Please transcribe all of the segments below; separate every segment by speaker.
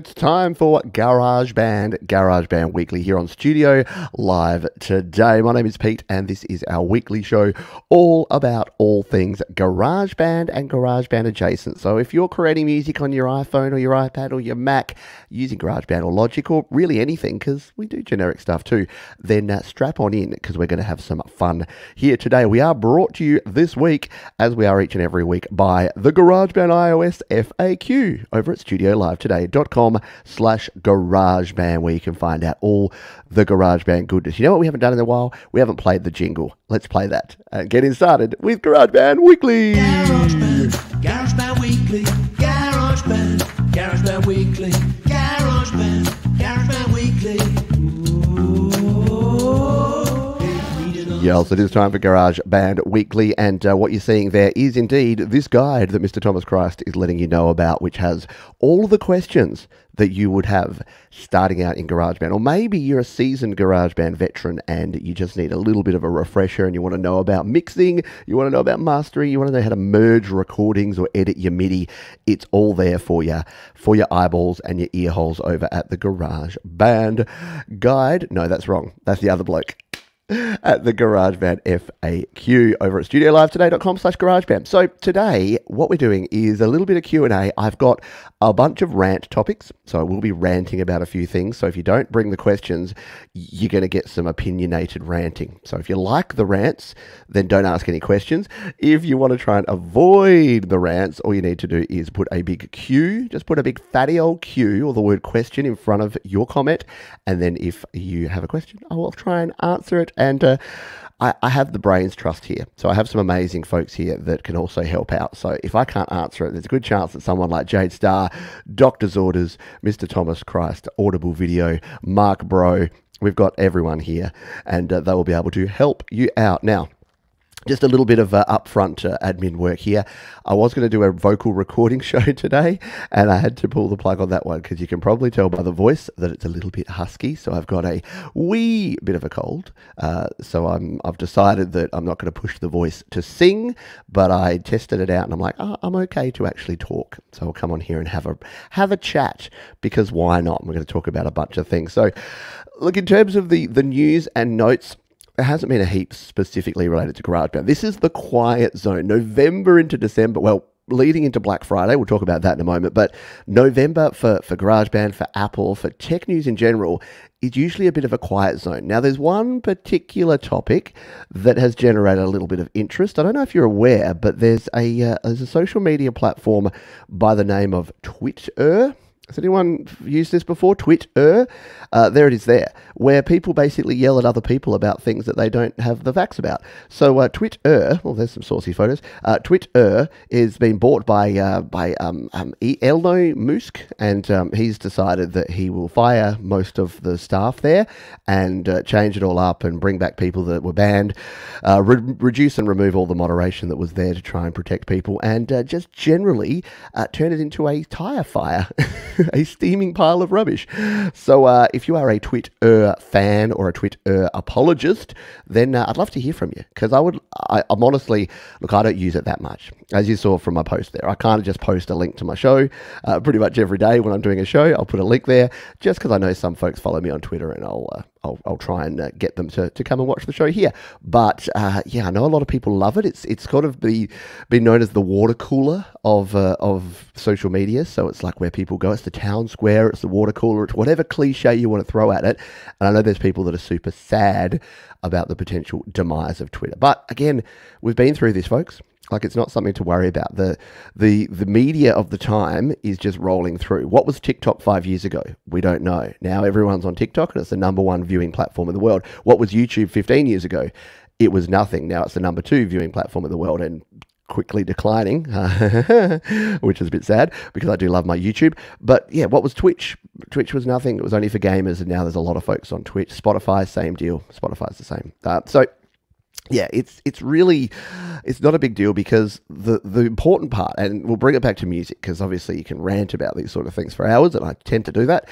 Speaker 1: It's time for Garage Band, Garage Band Weekly here on Studio Live today. My name is Pete, and this is our weekly show all about all things Garage Band and Garage Band adjacent. So if you're creating music on your iPhone or your iPad or your Mac using Garage Band or Logic or really anything, because we do generic stuff too, then uh, strap on in because we're going to have some fun here today. We are brought to you this week, as we are each and every week, by the GarageBand iOS FAQ over at StudioLiveToday.com slash GarageBand, where you can find out all the GarageBand goodness. You know what we haven't done in a while? We haven't played the jingle. Let's play that and getting started with GarageBand Weekly.
Speaker 2: GarageBand, GarageBand Weekly, GarageBand, GarageBand Weekly,
Speaker 1: Yes, it is time for Garage Band Weekly, and uh, what you're seeing there is indeed this guide that Mr. Thomas Christ is letting you know about, which has all the questions that you would have starting out in GarageBand. Or maybe you're a seasoned GarageBand veteran and you just need a little bit of a refresher and you want to know about mixing, you want to know about mastering, you want to know how to merge recordings or edit your MIDI. It's all there for you, for your eyeballs and your ear holes over at the GarageBand Guide. No, that's wrong. That's the other bloke at the GarageBand FAQ over at studiolivetoday.com slash GarageBand. So today, what we're doing is a little bit of Q&A. I've got a bunch of rant topics, so I will be ranting about a few things. So if you don't bring the questions, you're going to get some opinionated ranting. So if you like the rants, then don't ask any questions. If you want to try and avoid the rants, all you need to do is put a big Q, just put a big fatty old Q or the word question in front of your comment. And then if you have a question, I will try and answer it. And uh, I, I have the brains trust here. So I have some amazing folks here that can also help out. So if I can't answer it, there's a good chance that someone like Jade Starr, Doctor's Orders, Mr. Thomas Christ, Audible Video, Mark Bro, we've got everyone here and uh, they will be able to help you out. Now, just a little bit of uh, upfront uh, admin work here. I was going to do a vocal recording show today, and I had to pull the plug on that one because you can probably tell by the voice that it's a little bit husky. So I've got a wee bit of a cold. Uh, so I'm I've decided that I'm not going to push the voice to sing, but I tested it out, and I'm like, oh, I'm okay to actually talk. So I'll come on here and have a have a chat because why not? We're going to talk about a bunch of things. So, look in terms of the the news and notes there hasn't been a heap specifically related to GarageBand. This is the quiet zone. November into December, well, leading into Black Friday, we'll talk about that in a moment, but November for, for GarageBand, for Apple, for tech news in general, is usually a bit of a quiet zone. Now, there's one particular topic that has generated a little bit of interest. I don't know if you're aware, but there's a, uh, there's a social media platform by the name of Twitter. Has anyone used this before? Twitter. Uh, there it is there, where people basically yell at other people about things that they don't have the facts about. So uh, Twitter, well, there's some saucy photos. Uh, Twitter is being bought by uh, by um, um, Elon Musk, and um, he's decided that he will fire most of the staff there and uh, change it all up and bring back people that were banned, uh, re- reduce and remove all the moderation that was there to try and protect people, and uh, just generally uh, turn it into a tire fire. a steaming pile of rubbish. So, uh, if you are a Twitter fan or a Twitter apologist, then uh, I'd love to hear from you because I would. I, I'm honestly look. I don't use it that much, as you saw from my post there. I kind of just post a link to my show uh, pretty much every day when I'm doing a show. I'll put a link there just because I know some folks follow me on Twitter, and I'll uh, I'll, I'll try and uh, get them to, to come and watch the show here. But uh, yeah, I know a lot of people love it. It's it's kind of be, been known as the water cooler of uh, of social media. So it's like where people go. It's the town square. It's the water cooler. It's whatever cliche you want to throw at it. And I know there's people that are super sad about the potential demise of Twitter. But again, we've been through this, folks. Like it's not something to worry about. The the the media of the time is just rolling through. What was TikTok five years ago? We don't know. Now everyone's on TikTok and it's the number one viewing platform in the world. What was YouTube 15 years ago? It was nothing. Now it's the number two viewing platform in the world and quickly declining, which is a bit sad because I do love my YouTube. But yeah, what was Twitch? Twitch was nothing. It was only for gamers, and now there's a lot of folks on Twitch. Spotify, same deal. Spotify's the same. Uh, so yeah, it's it's really it's not a big deal because the the important part, and we'll bring it back to music because obviously you can rant about these sort of things for hours, and I tend to do that.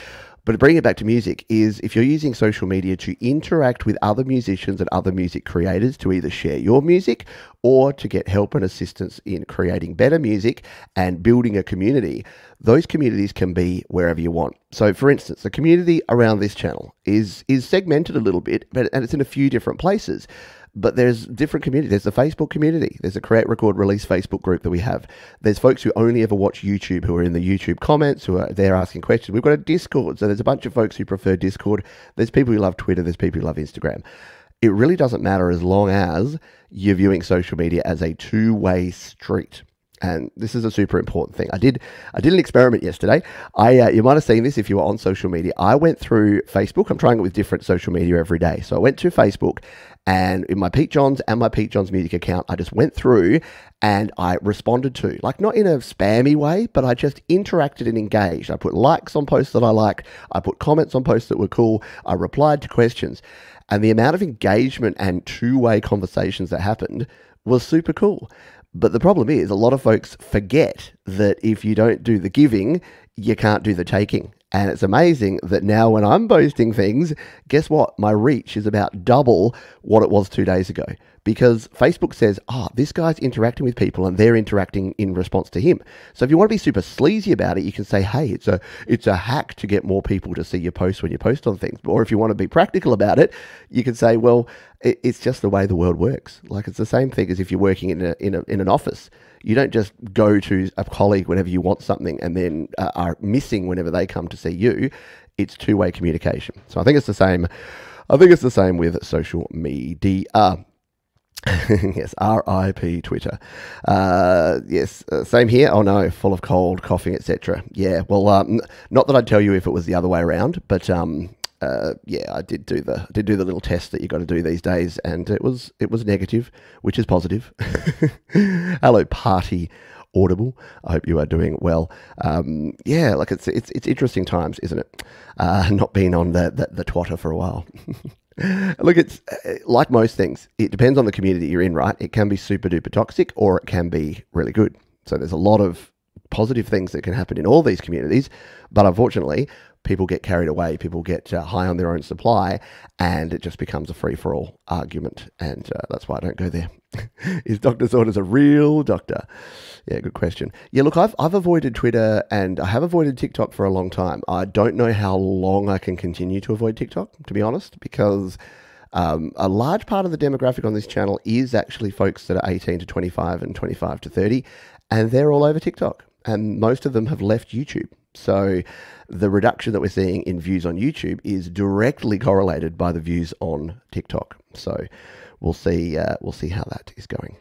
Speaker 1: But to bring it back to music is if you're using social media to interact with other musicians and other music creators to either share your music or to get help and assistance in creating better music and building a community, those communities can be wherever you want. So for instance, the community around this channel is is segmented a little bit, but and it's in a few different places but there's different community. There's the Facebook community. There's a create, record, release Facebook group that we have. There's folks who only ever watch YouTube who are in the YouTube comments who are there asking questions. We've got a Discord, so there's a bunch of folks who prefer Discord. There's people who love Twitter. There's people who love Instagram. It really doesn't matter as long as you're viewing social media as a two-way street and this is a super important thing. I did I did an experiment yesterday. I uh, you might have seen this if you were on social media. I went through Facebook. I'm trying it with different social media every day. So I went to Facebook and in my Pete Johns and my Pete Johns music account, I just went through and I responded to, like not in a spammy way, but I just interacted and engaged. I put likes on posts that I liked, I put comments on posts that were cool, I replied to questions. And the amount of engagement and two way conversations that happened was super cool. But the problem is, a lot of folks forget that if you don't do the giving, you can't do the taking. And it's amazing that now when I'm posting things, guess what? My reach is about double what it was two days ago because Facebook says, oh, this guy's interacting with people and they're interacting in response to him. So if you want to be super sleazy about it, you can say, hey, it's a it's a hack to get more people to see your posts when you post on things. Or if you want to be practical about it, you can say, well, it, it's just the way the world works. Like it's the same thing as if you're working in a, in a, in an office you don't just go to a colleague whenever you want something and then uh, are missing whenever they come to see you. It's two way communication. So I think it's the same. I think it's the same with social media. yes, R.I.P. Twitter. Uh, yes, uh, same here. Oh no, full of cold, coughing, etc. Yeah, well, um, not that I'd tell you if it was the other way around, but um, uh, yeah, I did do the did do the little test that you got to do these days, and it was it was negative, which is positive. Hello, party audible. I hope you are doing well. Um, yeah, like it's it's it's interesting times, isn't it? Uh, not being on the, the the twatter for a while. Look, it's uh, like most things. It depends on the community you're in, right? It can be super duper toxic, or it can be really good. So there's a lot of positive things that can happen in all these communities, but unfortunately, people get carried away, people get uh, high on their own supply, and it just becomes a free for all argument. And uh, that's why I don't go there. Is Doctor's Orders a real doctor? Yeah, good question. Yeah, look, I've, I've avoided Twitter and I have avoided TikTok for a long time. I don't know how long I can continue to avoid TikTok, to be honest, because. Um, a large part of the demographic on this channel is actually folks that are 18 to 25 and 25 to 30, and they're all over TikTok. And most of them have left YouTube. So the reduction that we're seeing in views on YouTube is directly correlated by the views on TikTok. So we'll see. Uh, we'll see how that is going.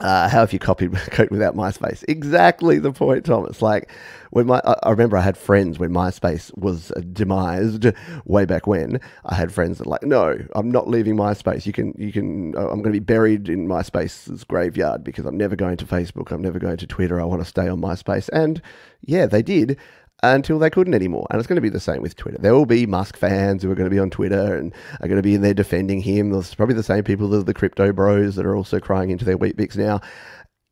Speaker 1: Uh, how have you copied code without MySpace? Exactly the point, Thomas. Like when my, I remember I had friends when MySpace was demised way back when. I had friends that like, no, I'm not leaving MySpace. You can, you can. Uh, I'm going to be buried in MySpace's graveyard because I'm never going to Facebook. I'm never going to Twitter. I want to stay on MySpace. And yeah, they did until they couldn't anymore. And it's going to be the same with Twitter. There will be Musk fans who are going to be on Twitter and are going to be in there defending him. There's probably the same people that are the crypto bros that are also crying into their Weet-Bix now.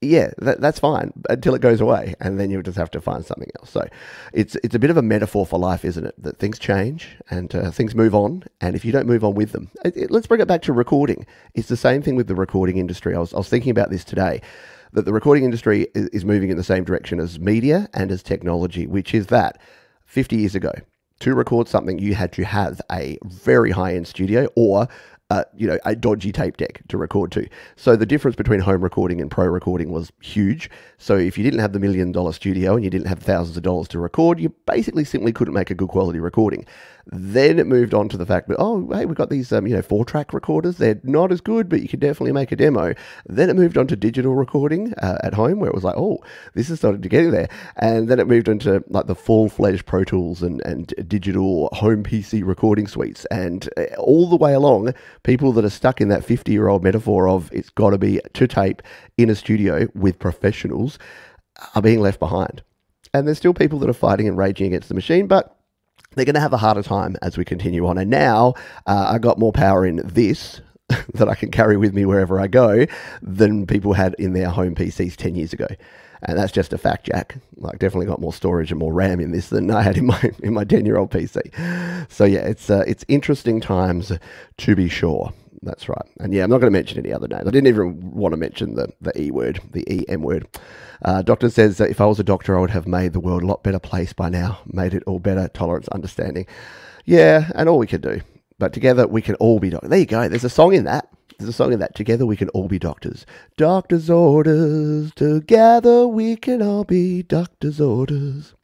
Speaker 1: Yeah, that, that's fine until it goes away, and then you'll just have to find something else. So, it's it's a bit of a metaphor for life, isn't it? That things change and uh, things move on, and if you don't move on with them, it, it, let's bring it back to recording. It's the same thing with the recording industry. I was I was thinking about this today that the recording industry is, moving in the same direction as media and as technology, which is that 50 years ago, to record something, you had to have a very high end studio or uh, you know, a dodgy tape deck to record to. So the difference between home recording and pro recording was huge. So if you didn't have the million dollar studio and you didn't have thousands of dollars to record, you basically simply couldn't make a good quality recording. Then it moved on to the fact that, oh, hey, we've got these, um, you know, four track recorders. They're not as good, but you can definitely make a demo. Then it moved on to digital recording uh, at home, where it was like, oh, this is starting to get there. And then it moved into like the full fledged Pro Tools and, and digital home PC recording suites. And uh, all the way along, people that are stuck in that 50 year old metaphor of it's got to be to tape in a studio with professionals are being left behind. And there's still people that are fighting and raging against the machine, but they're going to have a harder time as we continue on. And now uh, I got more power in this that I can carry with me wherever I go than people had in their home PCs 10 years ago. and that's just a fact, Jack. Like, definitely got more storage and more RAM in this than I had in my in my ten year old PC. So yeah, it's uh, it's interesting times to be sure. That's right. And yeah, I'm not going to mention any other names. I didn't even want to mention the, the E word, the EM word. Uh, doctor says that if I was a doctor, I would have made the world a lot better place by now, made it all better, tolerance, understanding. Yeah, and all we can do. But together we can all be doctors. There you go. There's a song in that. There's a song in that. Together we can all be doctors. Doctor's orders. Together we can all be doctor's orders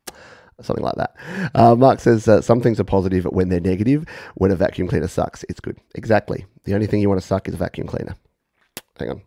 Speaker 1: something like that. Uh, Mark says uh, some things are positive when they're negative. When a vacuum cleaner sucks, it's good. Exactly. The only thing you want to suck is a vacuum cleaner. Hang on.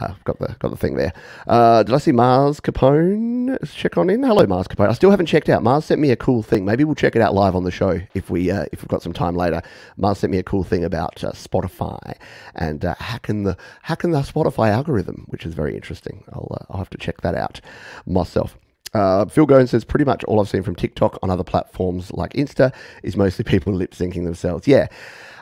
Speaker 1: Uh, got the got the thing there. Uh, did I see Mars Capone check on in? Hello, Mars Capone. I still haven't checked out. Mars sent me a cool thing. Maybe we'll check it out live on the show if we uh, if we've got some time later. Mars sent me a cool thing about uh, Spotify and uh, hacking the hacking the Spotify algorithm, which is very interesting. I'll uh, I'll have to check that out myself. Uh, Phil Goen says pretty much all I've seen from TikTok on other platforms like Insta is mostly people lip syncing themselves. Yeah.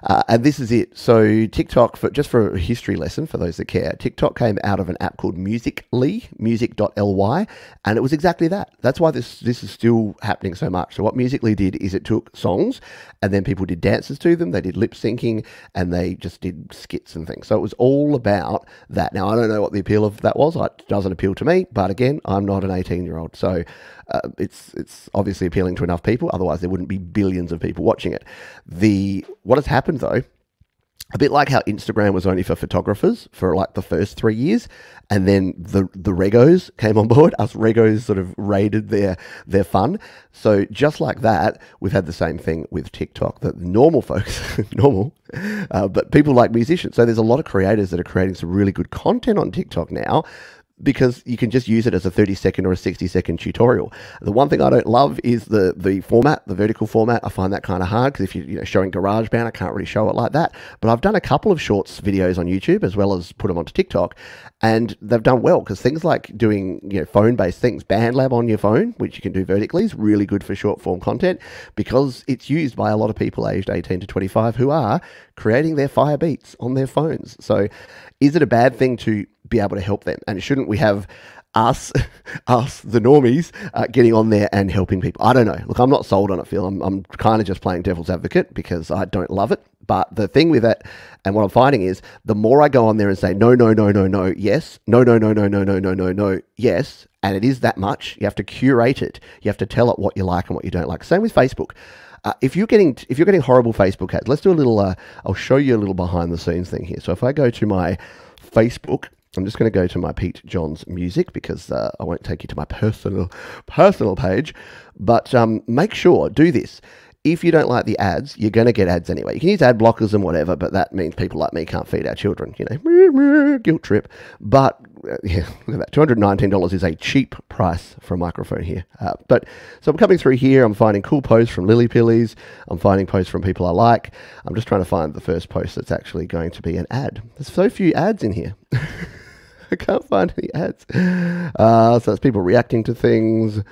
Speaker 1: Uh, and this is it. So TikTok, for just for a history lesson for those that care, TikTok came out of an app called Musically, music.ly, and it was exactly that. That's why this this is still happening so much. So what Musically did is it took songs, and then people did dances to them. They did lip syncing, and they just did skits and things. So it was all about that. Now I don't know what the appeal of that was. It doesn't appeal to me, but again, I'm not an 18 year old, so uh, it's it's obviously appealing to enough people. Otherwise, there wouldn't be billions of people watching it. The what has happened though, a bit like how Instagram was only for photographers for like the first three years, and then the the regos came on board. Us regos sort of raided their their fun. So just like that, we've had the same thing with TikTok. That normal folks, normal, uh, but people like musicians. So there's a lot of creators that are creating some really good content on TikTok now because you can just use it as a 30 second or a 60 second tutorial. The one thing I don't love is the the format, the vertical format. I find that kind of hard because if you're you know, showing GarageBand, I can't really show it like that. But I've done a couple of shorts videos on YouTube as well as put them onto TikTok, and they've done well because things like doing you know phone based things, BandLab on your phone, which you can do vertically, is really good for short form content because it's used by a lot of people aged 18 to 25 who are creating their fire beats on their phones. So, is it a bad thing to be able to help them? And shouldn't we have us, us, the normies, uh, getting on there and helping people? I don't know. Look, I'm not sold on it, Phil. I'm, I'm kind of just playing devil's advocate because I don't love it. But the thing with it, and what I'm finding is, the more I go on there and say no, no, no, no, no, yes, no, no, no, no, no, no, no, no, no, yes, and it is that much. You have to curate it. You have to tell it what you like and what you don't like. Same with Facebook. Uh, if you're getting if you're getting horrible Facebook ads, let's do a little. Uh, I'll show you a little behind the scenes thing here. So if I go to my Facebook, I'm just going to go to my Pete Johns music because uh, I won't take you to my personal personal page. But um, make sure do this. If you don't like the ads, you're going to get ads anyway. You can use ad blockers and whatever, but that means people like me can't feed our children. You know, guilt trip. But uh, yeah, look at that. Two hundred nineteen dollars is a cheap price for a microphone here. Uh, but so I'm coming through here. I'm finding cool posts from Lily Pillies. I'm finding posts from people I like. I'm just trying to find the first post that's actually going to be an ad. There's so few ads in here. I can't find any ads. Uh, so it's people reacting to things.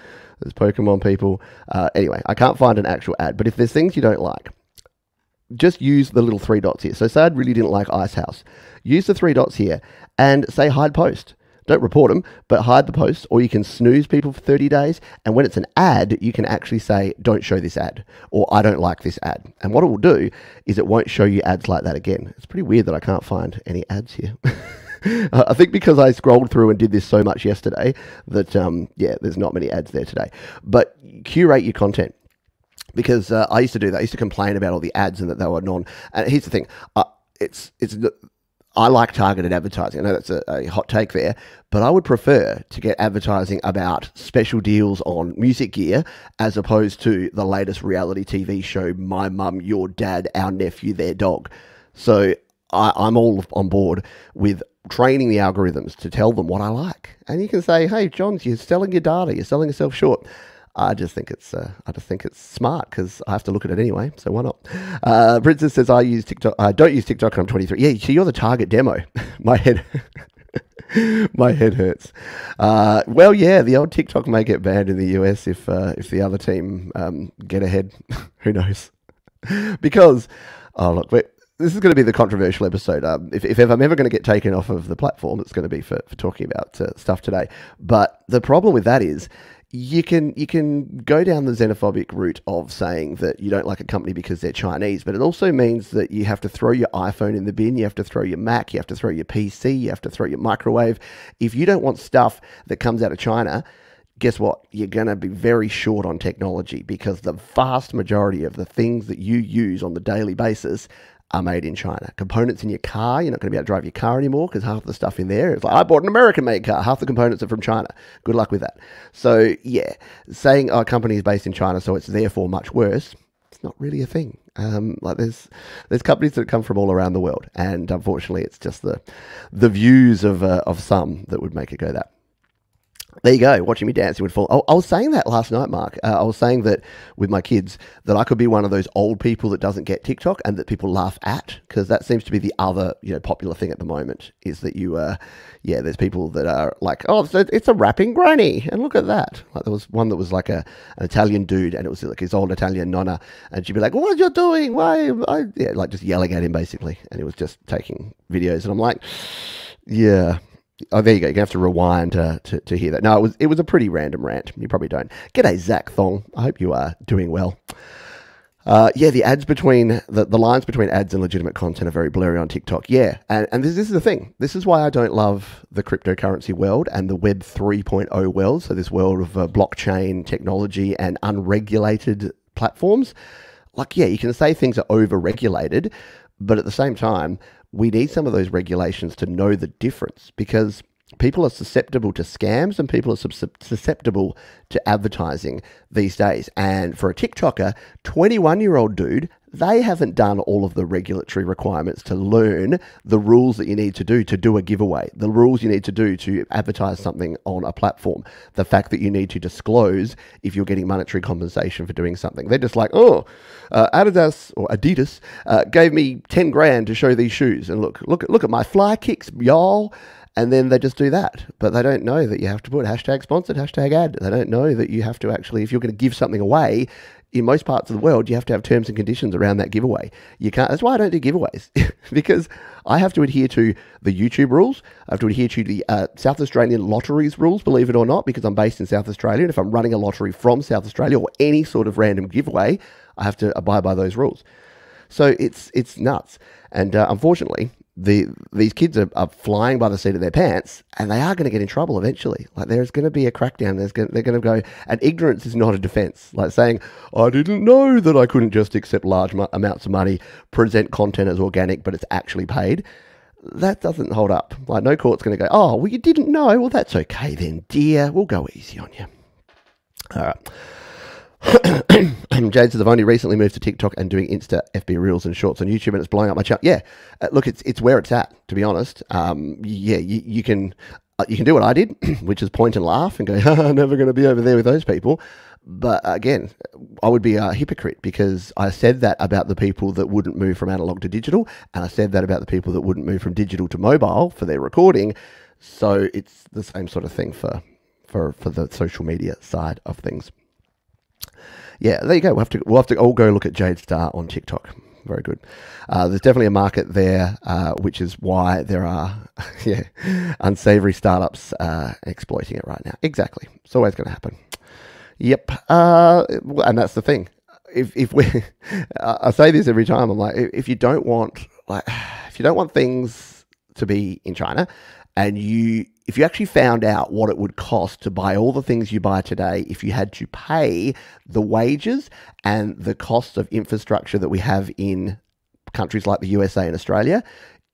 Speaker 1: There's Pokemon people. Uh, anyway, I can't find an actual ad. But if there's things you don't like, just use the little three dots here. So say I really didn't like Icehouse. Use the three dots here and say hide post. Don't report them, but hide the post, or you can snooze people for 30 days. And when it's an ad, you can actually say, don't show this ad, or I don't like this ad. And what it will do is it won't show you ads like that again. It's pretty weird that I can't find any ads here. I think because I scrolled through and did this so much yesterday that, um, yeah, there's not many ads there today. But curate your content because uh, I used to do that. I used to complain about all the ads and that they were non. And here's the thing: uh, it's it's. I like targeted advertising. I know that's a, a, hot take there, but I would prefer to get advertising about special deals on music gear as opposed to the latest reality TV show, My Mum, Your Dad, Our Nephew, Their Dog. So I, I'm all on board with training the algorithms to tell them what I like. And you can say, hey, Johns, you're selling your data, you're selling yourself short. I just think it's uh, I just think it's smart because I have to look at it anyway. So why not? Uh, Princess says I use TikTok. I don't use TikTok. I'm 23. Yeah, so you're the target demo. My head. My head hurts. Uh, well, yeah, the old TikTok may get banned in the US if uh, if the other team um, get ahead. Who knows? because oh look, this is going to be the controversial episode. Um, if, if I'm ever going to get taken off of the platform, it's going to be for, for talking about uh, stuff today. But the problem with that is you can you can go down the xenophobic route of saying that you don't like a company because they're Chinese, but it also means that you have to throw your iPhone in the bin, you have to throw your Mac, you have to throw your PC, you have to throw your microwave. If you don't want stuff that comes out of China, guess what? You're going to be very short on technology because the vast majority of the things that you use on the daily basis are made in China. Components in your car, you're not going to be able to drive your car anymore because half the stuff in there is like, I bought an American made car. Half the components are from China. Good luck with that. So, yeah, saying our company is based in China, so it's therefore much worse, it's not really a thing. Um, like there's there's companies that come from all around the world, and unfortunately, it's just the the views of uh, of some that would make it go that. There you go. Watching me dancing would fall. I, I was saying that last night, Mark. Uh, I was saying that with my kids that I could be one of those old people that doesn't get TikTok and that people laugh at because that seems to be the other you know popular thing at the moment is that you uh yeah there's people that are like oh it's a, it's a rapping granny and look at that like there was one that was like a an Italian dude and it was like his old Italian nonna and she'd be like what are you doing why I yeah like just yelling at him basically and he was just taking videos and I'm like yeah Oh, there you go. You're gonna have to rewind to, to, to hear that. No, it was it was a pretty random rant. You probably don't. G'day, Zach Thong. I hope you are doing well. Uh, yeah, the ads between the, the lines between ads and legitimate content are very blurry on TikTok. Yeah, and, and this, this is the thing. This is why I don't love the cryptocurrency world and the Web 3.0 world. So this world of uh, blockchain technology and unregulated platforms. Like, yeah, you can say things are over-regulated, but at the same time, we need some of those regulations to know the difference because people are susceptible to scams and people are susceptible to advertising these days. And for a TikToker, 21 year old dude, they haven't done all of the regulatory requirements to learn the rules that you need to do to do a giveaway, the rules you need to do to advertise something on a platform, the fact that you need to disclose if you're getting monetary compensation for doing something. They're just like, oh, uh, Adidas or Adidas uh, gave me 10 grand to show these shoes. And look, look, look at my fly kicks, y'all and then they just do that. But they don't know that you have to put hashtag sponsored, hashtag ad. They don't know that you have to actually, if you're going to give something away, in most parts of the world, you have to have terms and conditions around that giveaway. You can't. That's why I don't do giveaways because I have to adhere to the YouTube rules. I have to adhere to the uh, South Australian lotteries rules, believe it or not, because I'm based in South Australia. And if I'm running a lottery from South Australia or any sort of random giveaway, I have to abide by those rules. So it's it's nuts. And uh, unfortunately, the these kids are, are flying by the seat of their pants, and they are going to get in trouble eventually. Like there's going to be a crackdown. There's going, they're going to go, and ignorance is not a defense. Like saying, I didn't know that I couldn't just accept large mo- amounts of money, present content as organic, but it's actually paid. That doesn't hold up. Like no court's going to go, oh, well you didn't know. Well that's okay then, dear. We'll go easy on you. All right. Jade says I've only recently moved to TikTok and doing Insta FB Reels and Shorts on YouTube, and it's blowing up my channel. Yeah, uh, look, it's it's where it's at. To be honest, um, yeah, you, you can uh, you can do what I did, which is point and laugh and go, I'm never going to be over there with those people. But again, I would be a hypocrite because I said that about the people that wouldn't move from analog to digital, and I said that about the people that wouldn't move from digital to mobile for their recording. So it's the same sort of thing for for for the social media side of things yeah, there you go. We'll have to we'll have to all go look at Jade Star on TikTok. Very good. Uh, there's definitely a market there, uh, which is why there are yeah unsavory startups uh, exploiting it right now. Exactly. It's always going to happen. Yep. Uh, and that's the thing. If if we, I say this every time. I'm like, if you don't want like, if you don't want things to be in China, and you if you actually found out what it would cost to buy all the things you buy today if you had to pay the wages and the cost of infrastructure that we have in countries like the USA and Australia,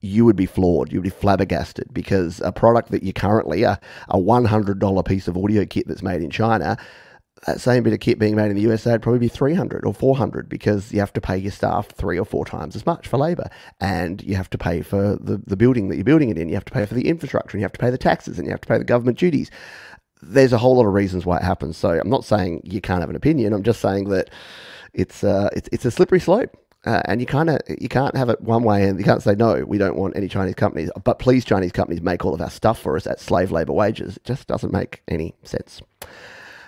Speaker 1: you would be floored. You would be flabbergasted because a product that you currently, a, a $100 piece of audio kit that's made in China, that same bit of kit being made in the USA would probably be 300 or 400 because you have to pay your staff three or four times as much for labor and you have to pay for the, the building that you're building it in. You have to pay for the infrastructure and you have to pay the taxes and you have to pay the government duties. There's a whole lot of reasons why it happens. So I'm not saying you can't have an opinion. I'm just saying that it's, uh, it's, it's a slippery slope. Uh, and you kind of you can't have it one way, and you can't say no. We don't want any Chinese companies, but please, Chinese companies make all of our stuff for us at slave labor wages. It just doesn't make any sense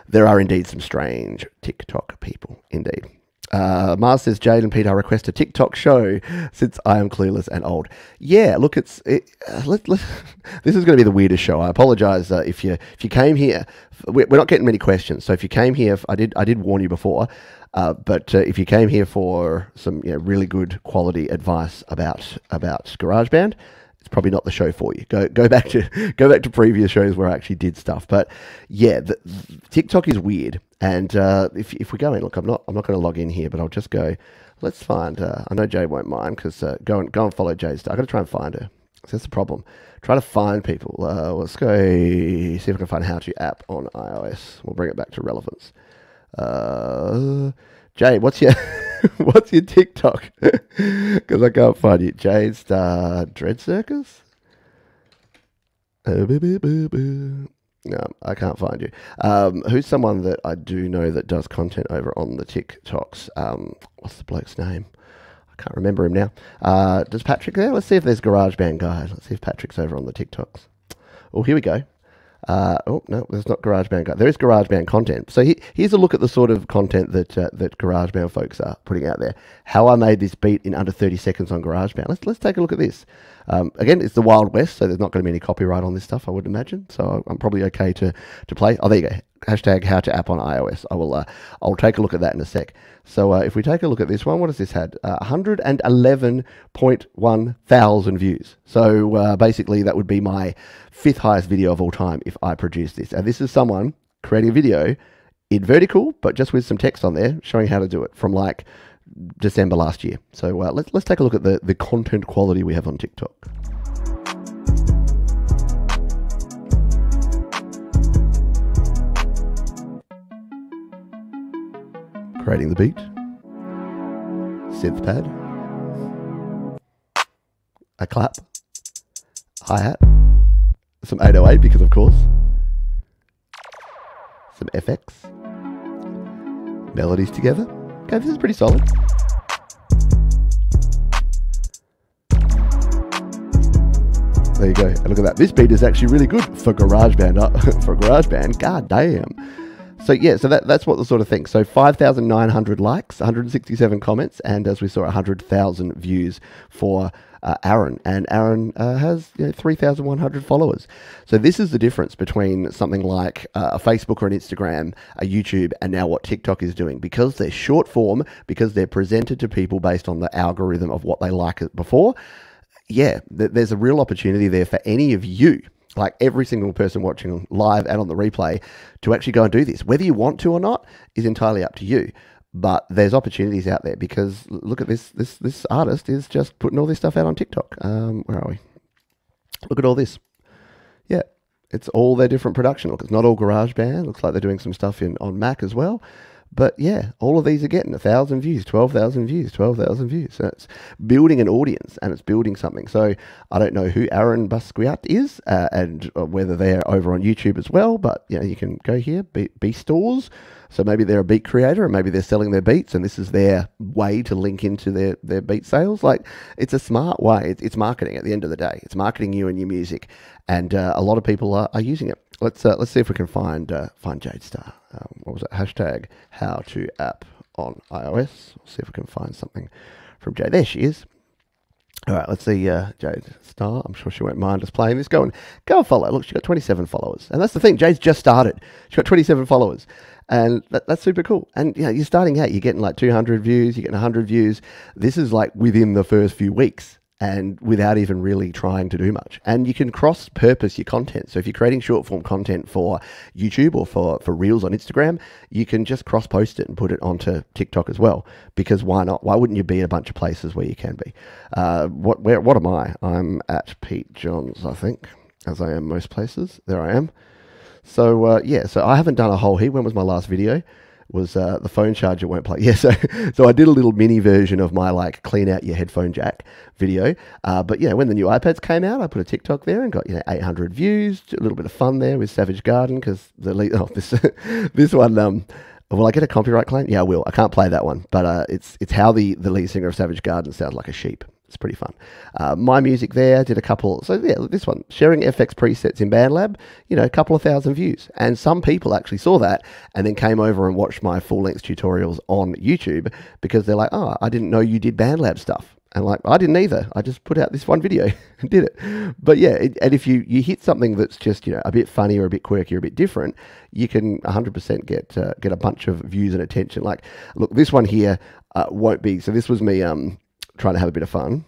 Speaker 1: there are indeed some strange TikTok people, indeed. Uh, Mars says, Jade and Peter, I request a TikTok show since I am clueless and old. Yeah, look, it's it, uh, let, let, this is going to be the weirdest show. I apologize uh, if you if you came here. We're we're not getting many questions, so if you came here, I did I did warn you before. Uh, but uh, if you came here for some you know, really good quality advice about about GarageBand, it's probably not the show for you. Go go back to go back to previous shows where I actually did stuff. But yeah, the, TikTok is weird. And uh, if if we go in, look, I'm not I'm not going to log in here, but I'll just go. Let's find. Uh, I know Jay won't mind because uh, go and go and follow Jay's. I got to try and find her. So that's the problem. Try to find people. Uh, let's go see if I can find how to app on iOS. We'll bring it back to relevance. Jay, what's your what's your TikTok? Because I can't find you. Jade Star Dread Circus. No, I can't find you. Um, who's someone that I do know that does content over on the TikToks? Um, what's the bloke's name? I can't remember him now. Uh, does Patrick there? Let's see if there's GarageBand guys. Let's see if Patrick's over on the TikToks. Oh, here we go. Uh, oh no, there's not GarageBand. There is GarageBand content. So he, here's a look at the sort of content that uh, that GarageBand folks are putting out there. How I made this beat in under 30 seconds on GarageBand. Let's let's take a look at this. Um, again, it's the Wild West, so there's not going to be any copyright on this stuff, I would imagine. So I'm probably okay to to play. Oh, there you go. Hashtag how to app on iOS. I will. Uh, I'll take a look at that in a sec. So uh, if we take a look at this one, what has this had? Uh, 111.1 thousand views. So uh, basically, that would be my fifth highest video of all time if I produced this. And this is someone creating a video in vertical, but just with some text on there showing how to do it from like December last year. So uh, let's let's take a look at the the content quality we have on TikTok. Creating the beat, synth pad, a clap, hi hat, some 808 because of course, some FX, melodies together. Okay, this is pretty solid. There you go. And look at that. This beat is actually really good for GarageBand. Uh, for GarageBand, god damn. So yeah, so that, that's what the sort of thing. So 5,900 likes, 167 comments, and as we saw, 100,000 views for uh, Aaron. And Aaron uh, has you know, 3,100 followers. So this is the difference between something like uh, a Facebook or an Instagram, a YouTube, and now what TikTok is doing. Because they're short form, because they're presented to people based on the algorithm of what they like before. Yeah, th- there's a real opportunity there for any of you like every single person watching live and on the replay to actually go and do this. Whether you want to or not is entirely up to you. But there's opportunities out there because look at this this this artist is just putting all this stuff out on TikTok. Um, where are we? Look at all this. Yeah, it's all their different production. Look, it's not all GarageBand. Looks like they're doing some stuff in on Mac as well. But yeah, all of these are getting a thousand views, twelve thousand views, twelve thousand views. So it's building an audience and it's building something. So I don't know who Aaron Basquiat is uh, and uh, whether they're over on YouTube as well. But you know, you can go here, BeatStars. So maybe they're a beat creator and maybe they're selling their beats and this is their way to link into their, their beat sales. Like it's a smart way. It's, marketing at the end of the day. It's marketing you and your music. And uh, a lot of people are, are using it. Let's uh, let's see if we can find uh, find Jade Star. Um, what was it? Hashtag how to app on iOS. See if we can find something from Jade. There she is. All right, let's see uh, Jade Star. I'm sure she won't mind us playing this. Go and go follow. Look, she got 27 followers, and that's the thing. Jade's just started. She got 27 followers, and that, that's super cool. And you know, you're starting out. You're getting like 200 views. You're getting 100 views. This is like within the first few weeks and without even really trying to do much. And you can cross purpose your content. So if you're creating short form content for YouTube or for, for Reels on Instagram, you can just cross post it and put it onto TikTok as well. Because why not? Why wouldn't you be in a bunch of places where you can be? Uh, what where what am I? I'm at Pete Johns, I think, as I am most places. There I am. So uh, yeah, so I haven't done a whole heap. When was my last video? was uh, the phone charger won't play. Yeah, so so I did a little mini version of my like clean out your headphone jack video. Uh, but yeah, when the new iPads came out, I put a TikTok there and got you know 800 views. A little bit of fun there with Savage Garden because the lead, oh this this one um. Will I get a copyright claim? Yeah, I will. I can't play that one, but uh, it's it's how the, the lead singer of Savage Garden sounds like a sheep, It's pretty fun. Uh, my music there did a couple. So yeah, this one sharing FX presets in BandLab. You know, a couple of thousand views, and some people actually saw that and then came over and watched my full length tutorials on YouTube because they're like, oh, I didn't know you did BandLab stuff. And like I didn't either. I just put out this one video and did it. But yeah, it, and if you you hit something that's just you know a bit funny or a bit quirky or a bit different, you can 100% get uh, get a bunch of views and attention. Like look, this one here uh, won't be. So this was me um trying to have a bit of fun.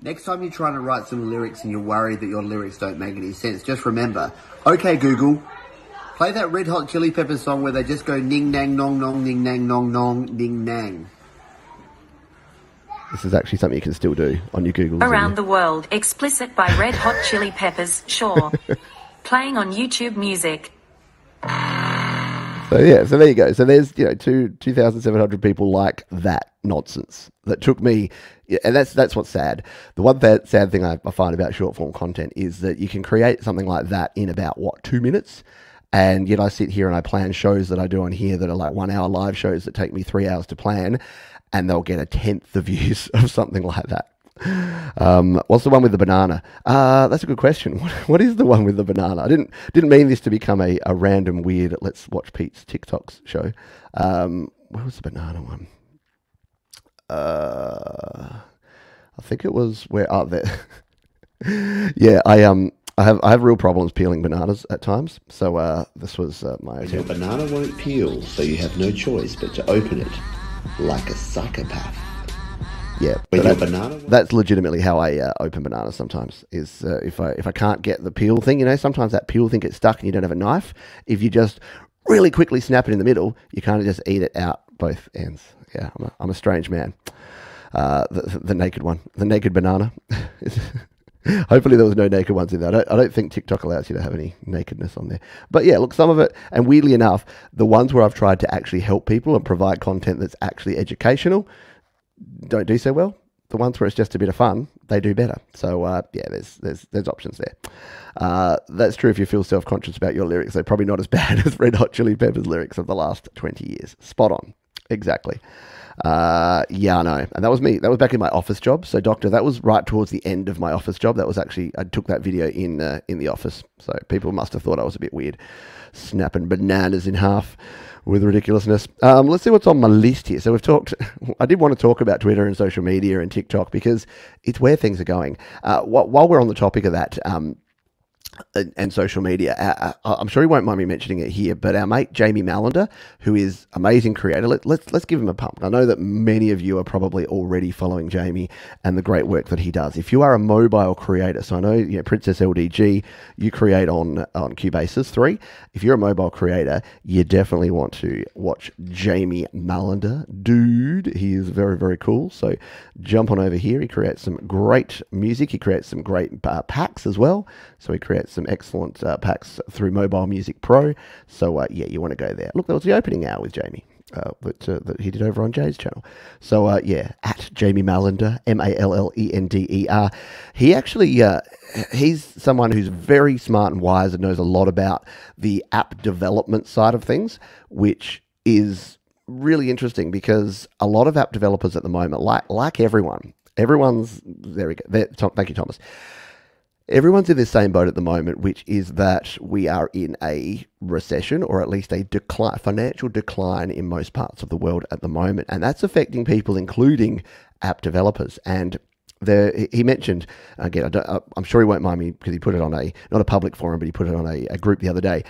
Speaker 3: Next time you're trying to write some lyrics and you're worried that your lyrics don't make any sense, just remember, okay Google, play that Red Hot Chili Peppers song where they just go ning nang nong nong ning nang nong nong ning nang.
Speaker 1: This is actually something you can still do on your Google.
Speaker 4: Around the World, explicit by Red Hot Chili Peppers, sure. Playing on YouTube Music.
Speaker 1: So yeah, so there you go. So there's you know two two thousand seven hundred people like that nonsense that took me, and that's that's what's sad. The one that sad thing I, I find about short form content is that you can create something like that in about what two minutes, and yet I sit here and I plan shows that I do on here that are like one hour live shows that take me three hours to plan, and they'll get a tenth the views of something like that. Um, what's the one with the banana? Uh, that's a good question. What, what is the one with the banana? I didn't didn't mean this to become a, a random weird let's watch Pete's TikToks show. Um, where was the banana one? Uh, I think it was where oh there. yeah, I um I have I have real problems peeling bananas at times. So uh, this was uh, my
Speaker 5: Your banana won't peel, so you have no choice but to open it like a psychopath.
Speaker 1: Yeah. That-
Speaker 5: banana
Speaker 1: that's legitimately how I uh, open bananas sometimes. Is uh, if I if I can't get the peel thing, you know, sometimes that peel thing gets stuck and you don't have a knife. If you just really quickly snap it in the middle, you kind of just eat it out both ends. Yeah, I'm a, I'm a strange man. Uh, the, the naked one, the naked banana. Hopefully there was no naked ones in there. I don't, I don't think TikTok allows you to have any nakedness on there. But yeah, look, some of it, and weirdly enough, the ones where I've tried to actually help people and provide content that's actually educational, don't do so well. The ones where it's just a bit of fun, they do better. So uh, yeah, there's there's there's options there. Uh, that's true if you feel self conscious about your lyrics. They're probably not as bad as Red Hot Chili Peppers lyrics of the last twenty years. Spot on, exactly. Uh, yeah, I know. And that was me. That was back in my office job. So, doctor, that was right towards the end of my office job. That was actually I took that video in uh, in the office. So people must have thought I was a bit weird, snapping bananas in half with ridiculousness. Um, let's see what's on my list here. So we've talked. I did want to talk about Twitter and social media and TikTok because it's where things are going. Uh, while we're on the topic of that. Um, and, and social media. Uh, uh, I'm sure he won't mind me mentioning it here, but our mate Jamie Mallender, who is amazing creator, let, let's let's give him a pump. I know that many of you are probably already following Jamie and the great work that he does. If you are a mobile creator, so I know you know Princess LDG, you create on on Cubasis three. If you're a mobile creator, you definitely want to watch Jamie Mallender, dude. He is very very cool. So jump on over here. He creates some great music. He creates some great uh, packs as well. So he creates some excellent uh, packs through Mobile Music Pro. So uh, yeah, you want to go there. Look, that was the opening hour with Jamie. Uh, that, uh, that he did over on Jay's channel. So uh, yeah, at Jamie Mallender, M A L L E N D E R. He actually uh, he's someone who's very smart and wise and knows a lot about the app development side of things, which is really interesting because a lot of app developers at the moment, like like everyone, everyone's there we go. There, Tom, thank you, Thomas. Everyone's in the same boat at the moment, which is that we are in a recession or at least a decline, financial decline in most parts of the world at the moment. And that's affecting people, including app developers. And the, he mentioned, again, I I'm sure he won't mind me because he put it on a, not a public forum, but he put it on a, a group the other day.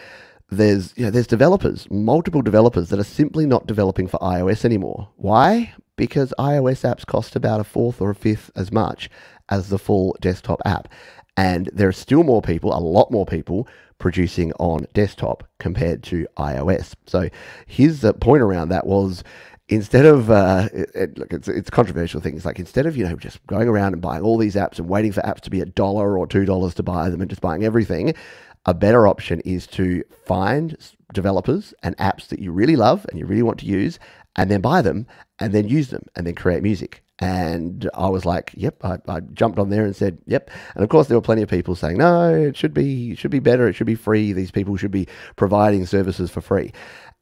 Speaker 1: There's, you know, there's developers, multiple developers that are simply not developing for iOS anymore. Why? Because iOS apps cost about a fourth or a fifth as much as the full desktop app. And there are still more people, a lot more people, producing on desktop compared to iOS. So his uh, point around that was instead of uh, it, it, look, it's it's controversial thing. It's like instead of you know just going around and buying all these apps and waiting for apps to be a dollar or two dollars to buy them and just buying everything, a better option is to find developers and apps that you really love and you really want to use, and then buy them and then use them and then create music. And I was like, yep, I, I jumped on there and said, yep. And of course, there were plenty of people saying, no, it should be, it should be better. It should be free. These people should be providing services for free.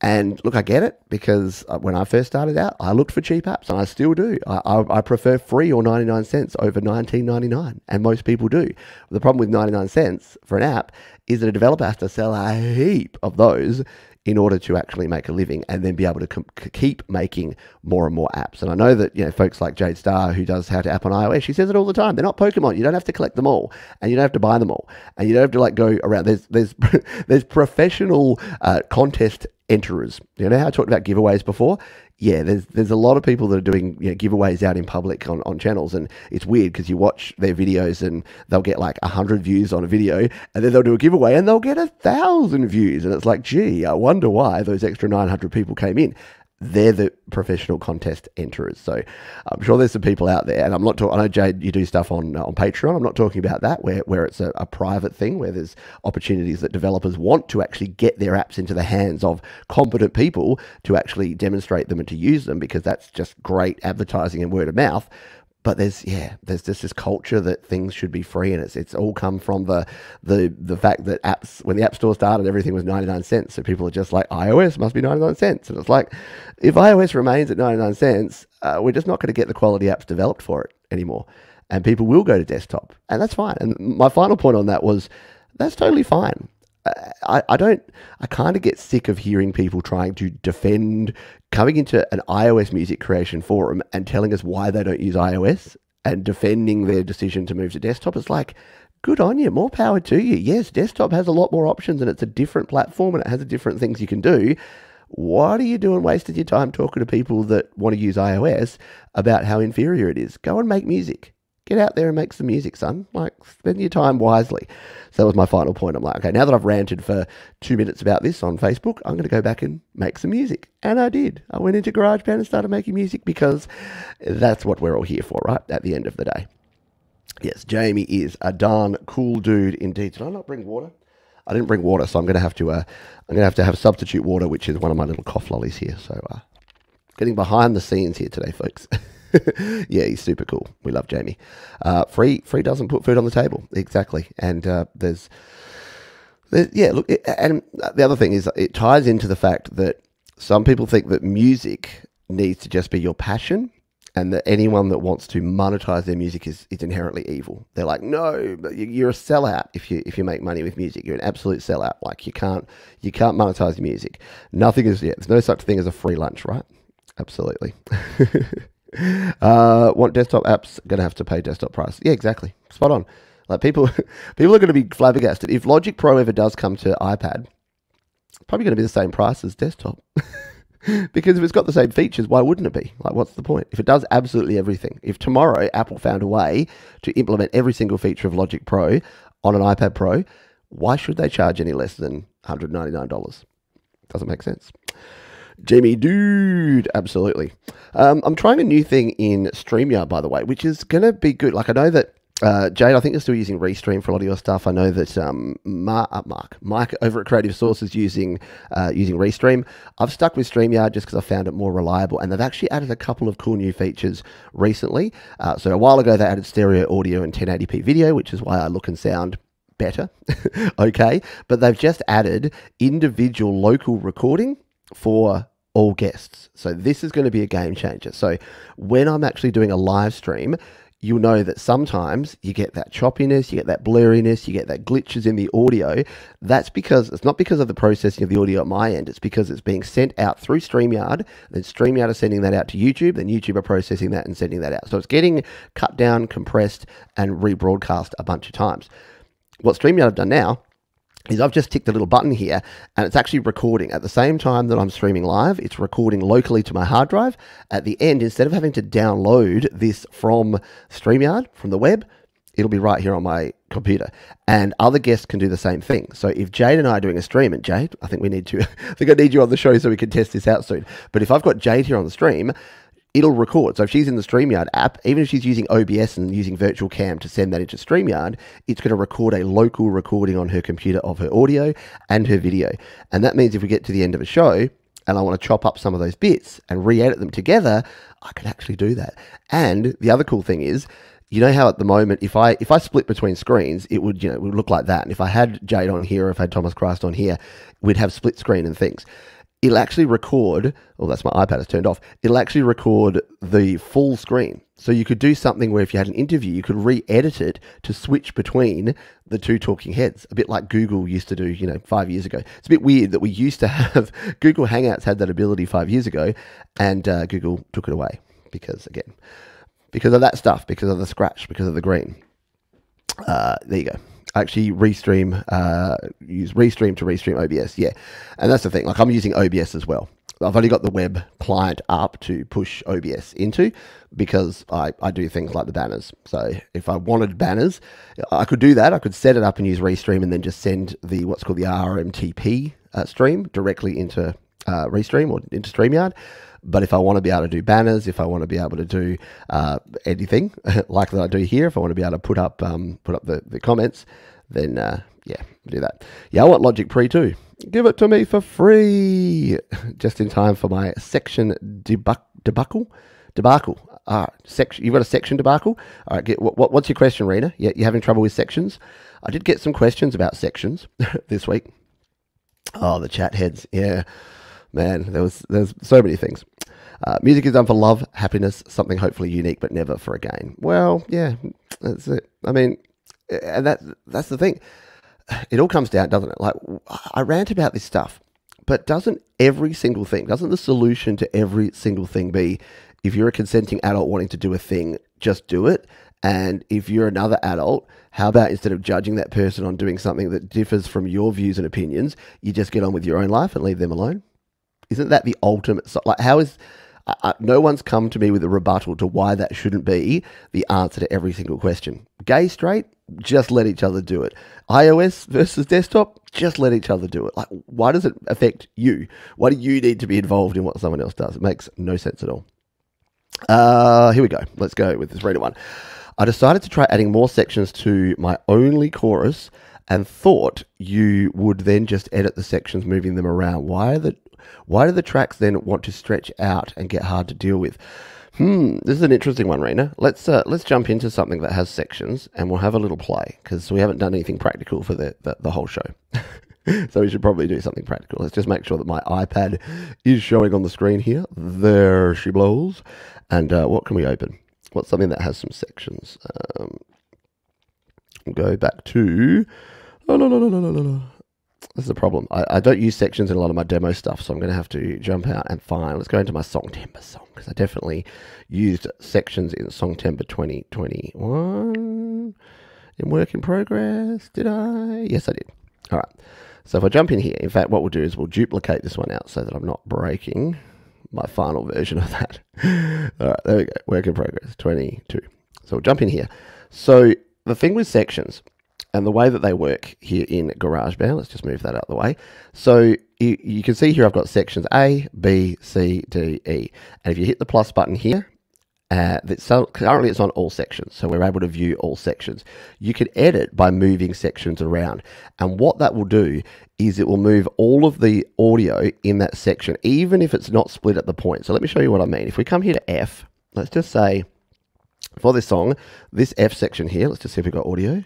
Speaker 1: And look, I get it because uh, when I first started out, I looked for cheap apps, and I still do. I, I, I prefer free or ninety nine cents over nineteen ninety nine, and most people do. The problem with ninety nine cents for an app is that a developer has to sell a heap of those in order to actually make a living and then be able to com- keep making more and more apps. And I know that you know folks like Jade Star, who does How to App on iOS, she says it all the time. They're not Pokemon. You don't have to collect them all, and you don't have to buy them all, and you don't have to like go around. There's there's there's professional uh, contest enterers. You know how I talked about giveaways before? Yeah, there's there's a lot of people that are doing you know, giveaways out in public on, on channels, and it's weird because you watch their videos and they'll get like hundred views on a video, and then they'll do a giveaway and they'll get a thousand views, and it's like, gee, I wonder why those extra nine hundred people came in. They're the professional contest enterers. So I'm sure there's some people out there, and I'm not talking. I know Jade, you do stuff on uh, on Patreon. I'm not talking about that, where where it's a, a private thing, where there's opportunities that developers want to actually get their apps into the hands of competent people to actually demonstrate them and to use them, because that's just great advertising and word of mouth. But there's yeah, there's just this culture that things should be free, and it's it's all come from the the the fact that apps when the app store started, everything was ninety nine cents. So people are just like iOS must be ninety nine cents, and it's like if iOS remains at ninety nine cents, uh, we're just not going to get the quality apps developed for it anymore, and people will go to desktop, and that's fine. And my final point on that was that's totally fine. I, I don't I kind of get sick of hearing people trying to defend coming into an iOS music creation forum and telling us why they don't use iOS and defending their decision to move to desktop. It's like, good on you, more power to you. Yes, desktop has a lot more options and it's a different platform and it has different things you can do. What are you doing wasting your time talking to people that want to use iOS about how inferior it is? Go and make music. Get out there and make some music, son. Like, spend your time wisely. So that was my final point. I'm like, okay, now that I've ranted for two minutes about this on Facebook, I'm going to go back and make some music. And I did. I went into GarageBand and started making music because that's what we're all here for, right? At the end of the day. Yes, Jamie is a darn cool dude indeed. Did I not bring water? I didn't bring water, so I'm going to have to. Uh, I'm going to have to have substitute water, which is one of my little cough lollies here. So, uh, getting behind the scenes here today, folks. yeah, he's super cool. We love Jamie. Uh, free, free doesn't put food on the table. Exactly. And uh, there's, there's, yeah. Look, it, and the other thing is, it ties into the fact that some people think that music needs to just be your passion. And that anyone that wants to monetize their music is, is inherently evil. They're like, no, you- you're a sellout if you if you make money with music. You're an absolute sellout. Like you can't you can't monetize music. Nothing is yeah. There's no such thing as a free lunch, right? Absolutely. uh, want desktop apps? Going to have to pay desktop price. Yeah, exactly. Spot on. Like people, people are going to be flabbergasted if Logic Pro ever does come to iPad. It's probably going to be the same price as desktop. because if it's got the same features, why wouldn't it be? Like, what's the point? If it does absolutely everything, if tomorrow Apple found a way to implement every single feature of Logic Pro on an iPad Pro, why should they charge any less than $199? Doesn't make sense. Jamie Dude, absolutely. Um, I'm trying a new thing in StreamYard, by the way, which is going to be good. Like, I know that uh, Jade, I think you're still using Restream for a lot of your stuff. I know that um, Mark, uh, Mark, Mike over at Creative Source is using uh, using Restream. I've stuck with StreamYard just because I found it more reliable, and they've actually added a couple of cool new features recently. Uh, so a while ago, they added stereo audio and 1080p video, which is why I look and sound better. okay, but they've just added individual local recording for all guests. So this is going to be a game changer. So when I'm actually doing a live stream, you'll know that sometimes you get that choppiness, you get that blurriness, you get that glitches in the audio. That's because it's not because of the processing of the audio at my end. It's because it's being sent out through StreamYard. Then StreamYard is sending that out to YouTube. Then YouTube are processing that and sending that out. So it's getting cut down, compressed, and rebroadcast a bunch of times. What StreamYard have done now is I've just ticked a little button here and it's actually recording at the same time that I'm streaming live. It's recording locally to my hard drive. At the end, instead of having to download this from StreamYard, from the web, it'll be right here on my computer. And other guests can do the same thing. So if Jade and I are doing a stream, and Jade, I think we need to, I think I need you on the show so we can test this out soon. But if I've got Jade here on the stream, it'll record. So if she's in the StreamYard app, even if she's using OBS and using Virtual Cam to send that into StreamYard, it's going to record a local recording on her computer of her audio and her video. And that means if we get to the end of a show and I want to chop up some of those bits and re-edit them together, I can actually do that. And the other cool thing is, you know how at the moment, if I if I split between screens, it would you know it would look like that. And if I had Jade on here, or if I had Thomas Christ on here, we'd have split screen and things it'll actually record. Oh, that's my iPad is turned off. It'll actually record the full screen. So you could do something where if you had an interview, you could re-edit it to switch between the two talking heads, a bit like Google used to do, you know, five years ago. It's a bit weird that we used to have Google Hangouts had that ability five years ago, and uh, Google took it away because again, because of that stuff, because of the scratch, because of the green. Uh, there you go. Actually, restream, uh, use restream to restream OBS. Yeah, and that's the thing. Like I'm using OBS as well. I've only got the web client up to push OBS into because I, I do things like the banners. So if I wanted banners, I could do that. I could set it up and use Restream and then just send the what's called the RMTP uh, stream directly into uh, Restream or into StreamYard. But if I want to be able to do banners, if I want to be able to do uh, anything like that I do here, if I want to be able to put up um, put up the, the comments, then uh, yeah, do that. Yeah, I want Logic Pro too. Give it to me for free, just in time for my section debuck, debacle. Debacle. Right, section. You've got a section debacle. All right, get, what, what's your question, Rena? Yeah, you're having trouble with sections. I did get some questions about sections this week. Oh, the chat heads. Yeah, man, there was there's so many things. Uh, music is done for love, happiness, something hopefully unique, but never for a gain. Well, yeah, that's it. I mean, and that that's the thing. It all comes down, doesn't it? Like I rant about this stuff, but doesn't every single thing, doesn't the solution to every single thing be if you're a consenting adult wanting to do a thing, just do it? And if you're another adult, how about instead of judging that person on doing something that differs from your views and opinions, you just get on with your own life and leave them alone? Isn't that the ultimate? So, like, how is I, I, no one's come to me with a rebuttal to why that shouldn't be the answer to every single question. Gay, straight, just let each other do it. iOS versus desktop, just let each other do it. Like, why does it affect you? Why do you need to be involved in what someone else does? It makes no sense at all. Uh, here we go. Let's go with this reader one. I decided to try adding more sections to my only chorus and thought you would then just edit the sections, moving them around. Why the why do the tracks then want to stretch out and get hard to deal with? Hmm, this is an interesting one, Rena. Let's uh, let's jump into something that has sections, and we'll have a little play because we haven't done anything practical for the the, the whole show. so we should probably do something practical. Let's just make sure that my iPad is showing on the screen here. There she blows. And uh, what can we open? What's something that has some sections? Um, go back to. Oh, no, no, no, no, no, no. This is a problem. I, I don't use sections in a lot of my demo stuff, so I'm going to have to jump out and find. Let's go into my Songtember song because I definitely used sections in Songtember 2021 in work in progress. Did I? Yes, I did. All right. So if I jump in here, in fact, what we'll do is we'll duplicate this one out so that I'm not breaking my final version of that. All right, there we go. Work in progress 22. So we'll jump in here. So the thing with sections and the way that they work here in GarageBand, let's just move that out of the way. So you, you can see here I've got sections A, B, C, D, E. And if you hit the plus button here, uh, so currently it's on all sections, so we're able to view all sections. You can edit by moving sections around, and what that will do is it will move all of the audio in that section, even if it's not split at the point. So let me show you what I mean. If we come here to F, let's just say for this song, this F section here, let's just see if we've got audio.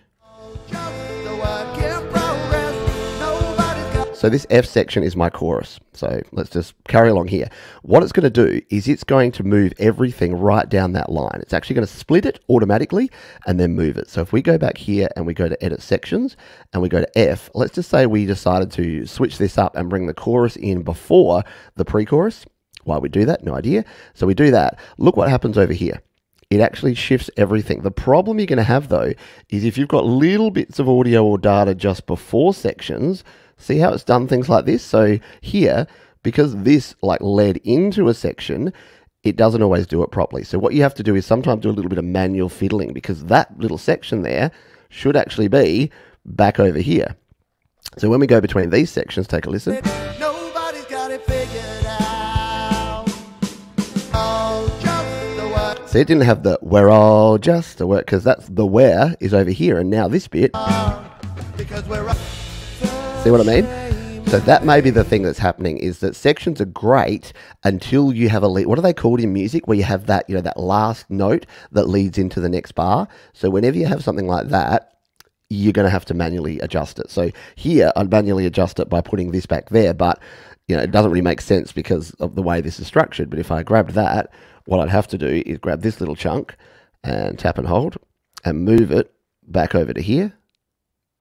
Speaker 1: So this F section is my chorus. So let's just carry along here. What it's going to do is it's going to move everything right down that line. It's actually going to split it automatically and then move it. So if we go back here and we go to edit sections and we go to F, let's just say we decided to switch this up and bring the chorus in before the pre-chorus. Why we do that? No idea. So we do that. Look what happens over here it actually shifts everything. The problem you're going to have though is if you've got little bits of audio or data just before sections, See how it's done things like this? So here, because this like led into a section, it doesn't always do it properly. So what you have to do is sometimes do a little bit of manual fiddling because that little section there should actually be back over here. So when we go between these sections, take a listen.
Speaker 2: Nobody's
Speaker 1: See, it didn't have the we're all just to work because that's the where is over here, and now this bit. See what I mean? So that may be the thing that's happening is that sections are great until you have a lead. What are they called in music? Where you have that, you know, that last note that leads into the next bar. So whenever you have something like that, you're going to have to manually adjust it. So here, I'd manually adjust it by putting this back there, but you know, it doesn't really make sense because of the way this is structured. But if I grabbed that, what I'd have to do is grab this little chunk and tap and hold and move it back over to here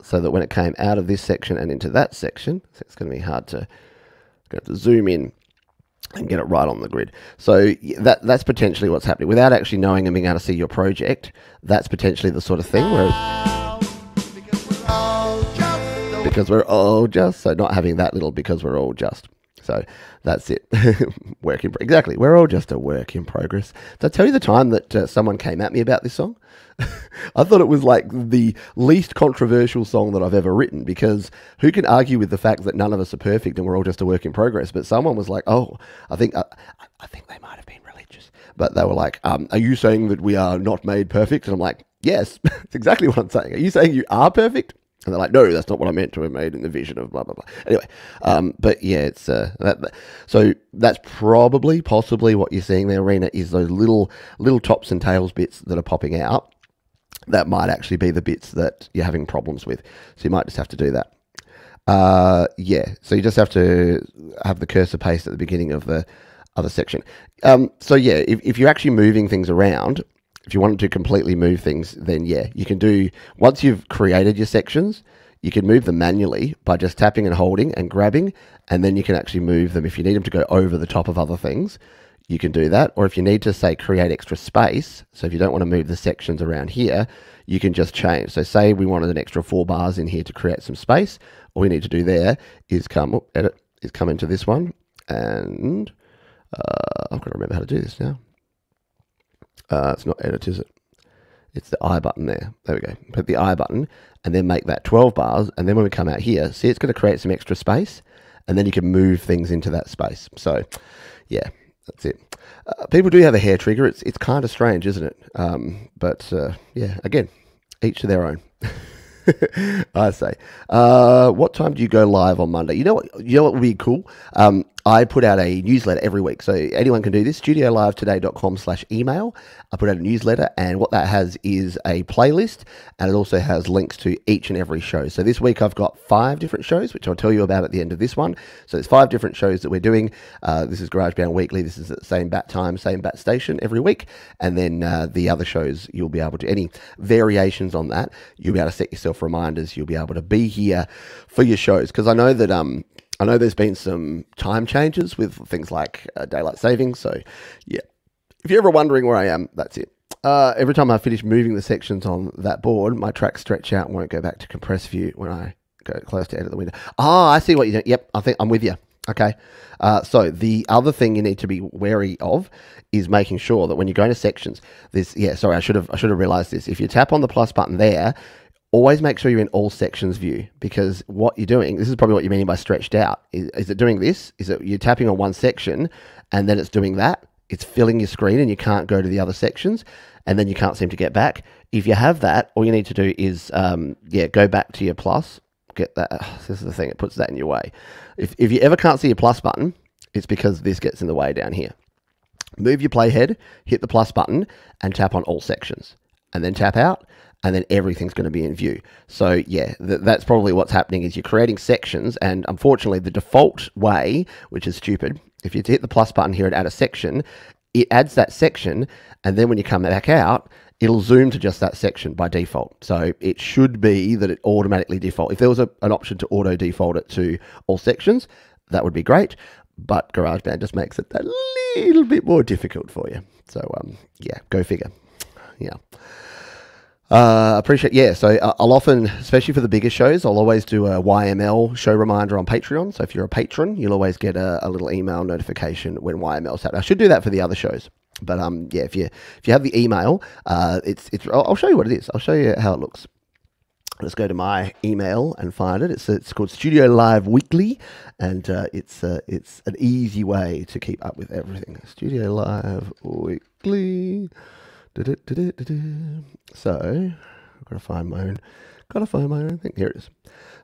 Speaker 1: so that when it came out of this section and into that section, so it's going to be hard to, going to zoom in and get it right on the grid. So that that's potentially what's happening without actually knowing and being able to see your project. That's potentially the sort of thing where
Speaker 2: Because we're all just the
Speaker 1: because we're all just so not having that little because we're all just. So that's it. work in exactly. We're all just a work in progress. Did I tell you the time that uh, someone came at me about this song? I thought it was like the least controversial song that I've ever written because who can argue with the fact that none of us are perfect and we're all just a work in progress? But someone was like, "Oh, I think I, I think they might have been religious," but they were like, um, "Are you saying that we are not made perfect?" And I'm like, "Yes, that's exactly what I'm saying. Are you saying you are perfect?" And they're like, no, that's not what I meant to have made in the vision of blah blah blah. Anyway, um, but yeah, it's uh, that, that- so that's probably possibly what you're seeing there, Rena, is those little little tops and tails bits that are popping out. That might actually be the bits that you're having problems with. So you might just have to do that. Uh, yeah, so you just have to have the cursor paste at the beginning of the other section. Um, so yeah, if, if you're actually moving things around, if you wanted to completely move things, then yeah, you can do, once you've created your sections, you can move them manually by just tapping and holding and grabbing, and then you can actually move them. If you need them to go over the top of other things, you can do that. Or if you need to say create extra space, so if you don't want to move the sections around here, you can just change. So say we wanted an extra four bars in here to create some space. All we need to do there is come oh, edit is come into this one, and uh, I've got to remember how to do this now. Uh, it's not edit, is it? It's the I button there. There we go. Put the I button and then make that 12 bars. And then when we come out here, see, it's going to create some extra space. And then you can move things into that space. So, yeah, that's it. Uh, people do have a hair trigger. It's it's kind of strange, isn't it? Um, but uh, yeah, again, each to their own. I say. Uh, what time do you go live on Monday? You know what? You know what would be cool? Um, I put out a newsletter every week, so anyone can do this. StudioLiveToday.com slash email. I put out a newsletter, and what that has is a playlist, and it also has links to each and every show. So this week I've got five different shows, which I'll tell you about at the end of this one. So there's five different shows that we're doing. Uh, this is GarageBand Weekly. This is at the same bat time, same bat station every week, and then uh, the other shows you'll be able to any variations on that. You'll be able to set yourself reminders. You'll be able to be here for your shows because I know that um I know there's been some time changes with things like uh, daylight savings. So yeah, if you're ever wondering where I am, that's it. Uh, every time I finish moving the sections on that board, my tracks stretch out and won't go back to compress view when I go close to edit the window. Ah, I see what you're doing. Yep, I think I'm with you. Okay. Uh, so the other thing you need to be wary of is making sure that when you go into sections, this yeah, sorry, I should have I should have realized this. If you tap on the plus button there, always make sure you're in all sections view because what you're doing, this is probably what you mean by stretched out. Is, is it doing this? Is it you're tapping on one section and then it's doing that? It's filling your screen and you can't go to the other sections and then you can't seem to get back. If you have that, all you need to do is, um, yeah, go back to your plus. Get that. This is the thing, it puts that in your way. If, if you ever can't see your plus button, it's because this gets in the way down here. Move your playhead, hit the plus button, and tap on all sections. And then tap out, and then everything's going to be in view. So yeah, th- that's probably what's happening is you're creating sections, and unfortunately, the default way, which is stupid, if you hit the plus button here and add a section, it adds that section, and then when you come back out, it'll zoom to just that section by default. So it should be that it automatically default. If there was a, an option to auto default it to all sections, that would be great. But GarageBand just makes it a little bit more difficult for you. So um, yeah, go figure. Yeah. Uh, appreciate, yeah. So uh, I'll often, especially for the bigger shows, I'll always do a YML show reminder on Patreon. So if you're a patron, you'll always get a, a little email notification when YML's out. I should do that for the other shows, but um, yeah. If you if you have the email, uh, it's it's. I'll, show you what it is. I'll show you how it looks. Let's go to my email and find it. It's it's called Studio Live Weekly, and uh, it's uh, it's an easy way to keep up with everything. Studio Live Weekly. So I've got to find my own. Got to find my own thing. Here it is.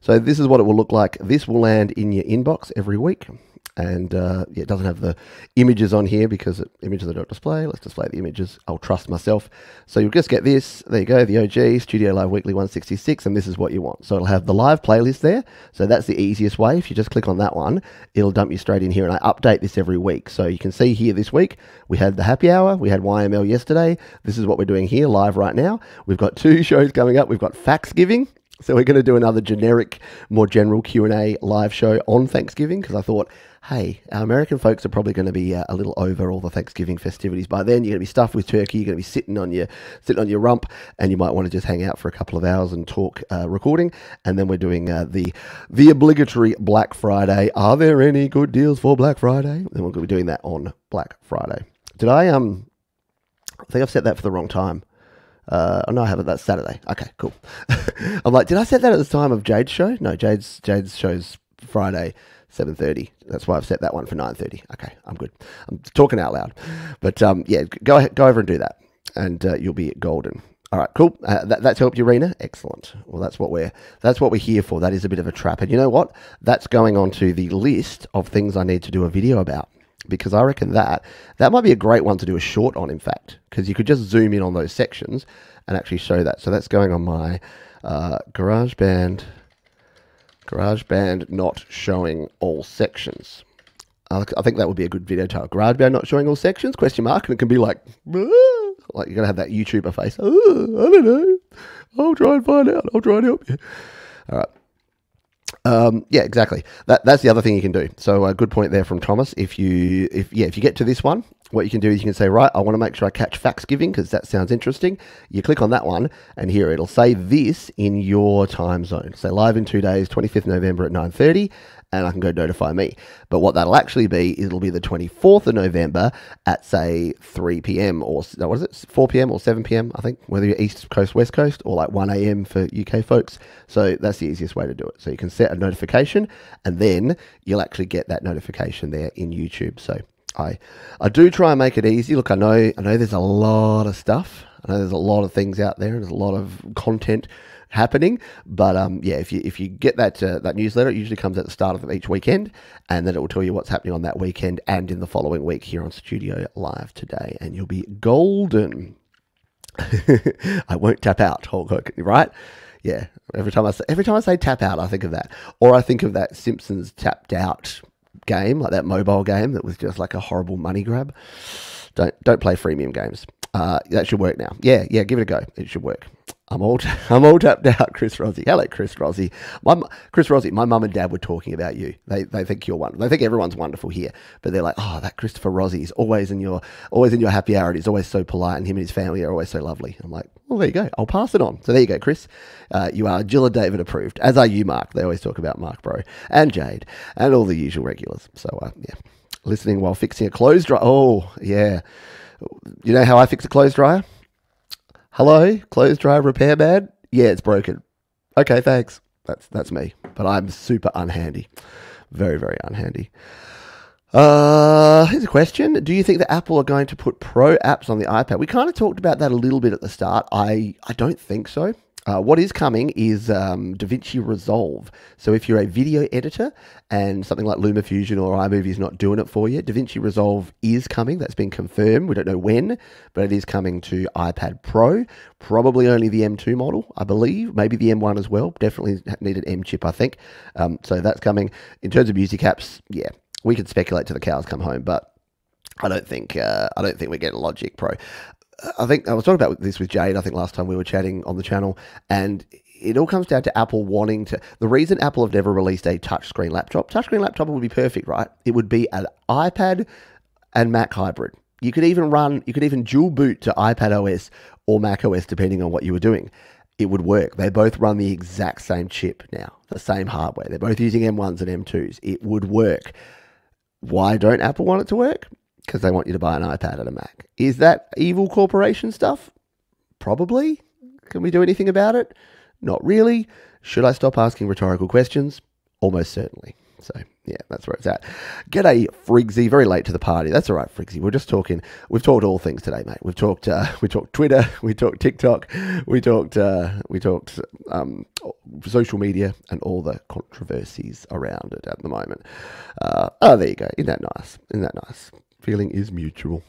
Speaker 1: So this is what it will look like. This will land in your inbox every week. And uh, yeah, it doesn't have the images on here because it, images I don't display. Let's display the images. I'll trust myself. So you'll just get this. There you go, the OG Studio Live Weekly 166, and this is what you want. So it'll have the live playlist there. So that's the easiest way. If you just click on that one, it'll dump you straight in here. And I update this every week. So you can see here this week, we had the happy hour, we had YML yesterday. This is what we're doing here live right now. We've got two shows coming up. We've got Facts Giving. So we're going to do another generic, more general Q and A live show on Thanksgiving because I thought, hey, our American folks are probably going to be uh, a little over all the Thanksgiving festivities by then. You're going to be stuffed with turkey. You're going to be sitting on your sitting on your rump, and you might want to just hang out for a couple of hours and talk uh, recording. And then we're doing uh, the the obligatory Black Friday. Are there any good deals for Black Friday? Then we're going to be doing that on Black Friday. Did I um? I think I've set that for the wrong time. Uh, no, I haven't. That's Saturday. Okay, cool. I'm like, did I set that at the time of Jade's show? No, Jade's Jade's show's Friday, seven thirty. That's why I've set that one for nine thirty. Okay, I'm good. I'm talking out loud, but um, yeah, go ahead, go over and do that, and uh, you'll be golden. All right, cool. Uh, that, that's helped you, Rena. Excellent. Well, that's what we're that's what we're here for. That is a bit of a trap, and you know what? That's going on to the list of things I need to do a video about because I reckon that that might be a great one to do a short on. In fact, because you could just zoom in on those sections and actually show that. So that's going on my uh, GarageBand. GarageBand not showing all sections. I think that would be a good video title. GarageBand not showing all sections? Question mark. And it can be like, like you're gonna have that YouTuber face. I don't know. I'll try and find out. I'll try and help you. All right. Um, yeah, exactly. That that's the other thing you can do. So a good point there from Thomas. If you if yeah if you get to this one, what you can do is you can say right, I want to make sure I catch facts giving because that sounds interesting. You click on that one, and here it'll say this in your time zone. Say live in two days, 25th November at 9:30, and I can go notify me. But what that'll actually be, it'll be the 24th of November at say 3 p.m. or what is it, 4 p.m. or 7 p.m. I think, whether you're East Coast, West Coast, or like 1 a.m. for UK folks. So that's the easiest way to do it. So you can set a notification, and then you'll actually get that notification there in YouTube. So I I do try and make it easy. Look, I know I know there's a lot of stuff. I know there's a lot of things out there, and there's a lot of content happening. But um, yeah, if you if you get that uh, that newsletter, it usually comes at the start of each weekend, and then it will tell you what's happening on that weekend and in the following week here on Studio Live today, and you'll be golden. I won't tap out, right? Yeah. Every time I say, every time I say tap out, I think of that, or I think of that Simpsons tapped out game, like that mobile game that was just like a horrible money grab. Don't don't play freemium games. Uh, that should work now. Yeah, yeah, give it a go. It should work. I'm I'm all tapped out, Chris Rossi. Hello, Chris Rossi. My Chris Rossi. My mum and dad were talking about you. They they think you're one. They think everyone's wonderful here, but they're like, oh, that Christopher Rossi is always in your always in your happy hour. And he's always so polite, and him and his family are always so lovely. I'm like, well, there you go. I'll pass it on. So there you go, Chris. Uh, you are Jilla David approved, as are you, Mark. They always talk about Mark Bro and Jade and all the usual regulars. So uh, yeah, listening while fixing a clothes dryer. Oh yeah, you know how I fix a clothes dryer? Hello, clothes dryer repair man. Yeah, it's broken. Okay, thanks. That's that's me. But I'm super unhandy. Very, very unhandy. Uh, here's a question. Do you think that Apple are going to put pro apps on the iPad? We kind of talked about that a little bit at the start. I, I don't think so. Uh, what is coming is um, DaVinci Resolve. So if you're a video editor and something like LumaFusion or iMovie is not doing it for you, DaVinci Resolve is coming. That's been confirmed. We don't know when, but it is coming to iPad Pro. Probably only the M2 model, I believe. Maybe the M1 as well. Definitely need an M chip, I think. Um, so that's coming. In terms of music apps, yeah, we could speculate till the cows come home, but I don't think uh, I don't think we're getting Logic Pro. I think I was talking about this with Jade. I think last time we were chatting on the channel, and it all comes down to Apple wanting to. The reason Apple have never released a touchscreen laptop, touchscreen laptop would be perfect, right? It would be an iPad and Mac hybrid. You could even run, you could even dual boot to iPad OS or Mac OS depending on what you were doing. It would work. They both run the exact same chip now, the same hardware. They're both using M1s and M2s. It would work. Why don't Apple want it to work? Because they want you to buy an iPad and a Mac. Is that evil corporation stuff? Probably. Can we do anything about it? Not really. Should I stop asking rhetorical questions? Almost certainly. So yeah, that's where it's at. G'day, Frigsy. Very late to the party. That's all right, Frigsy. We're just talking. We've talked all things today, mate. We've talked. Uh, we talked Twitter. We talked TikTok. We talked. Uh, we talked um, social media and all the controversies around it at the moment. Uh, oh, there you go. Isn't that nice? Isn't that nice? Feeling is mutual.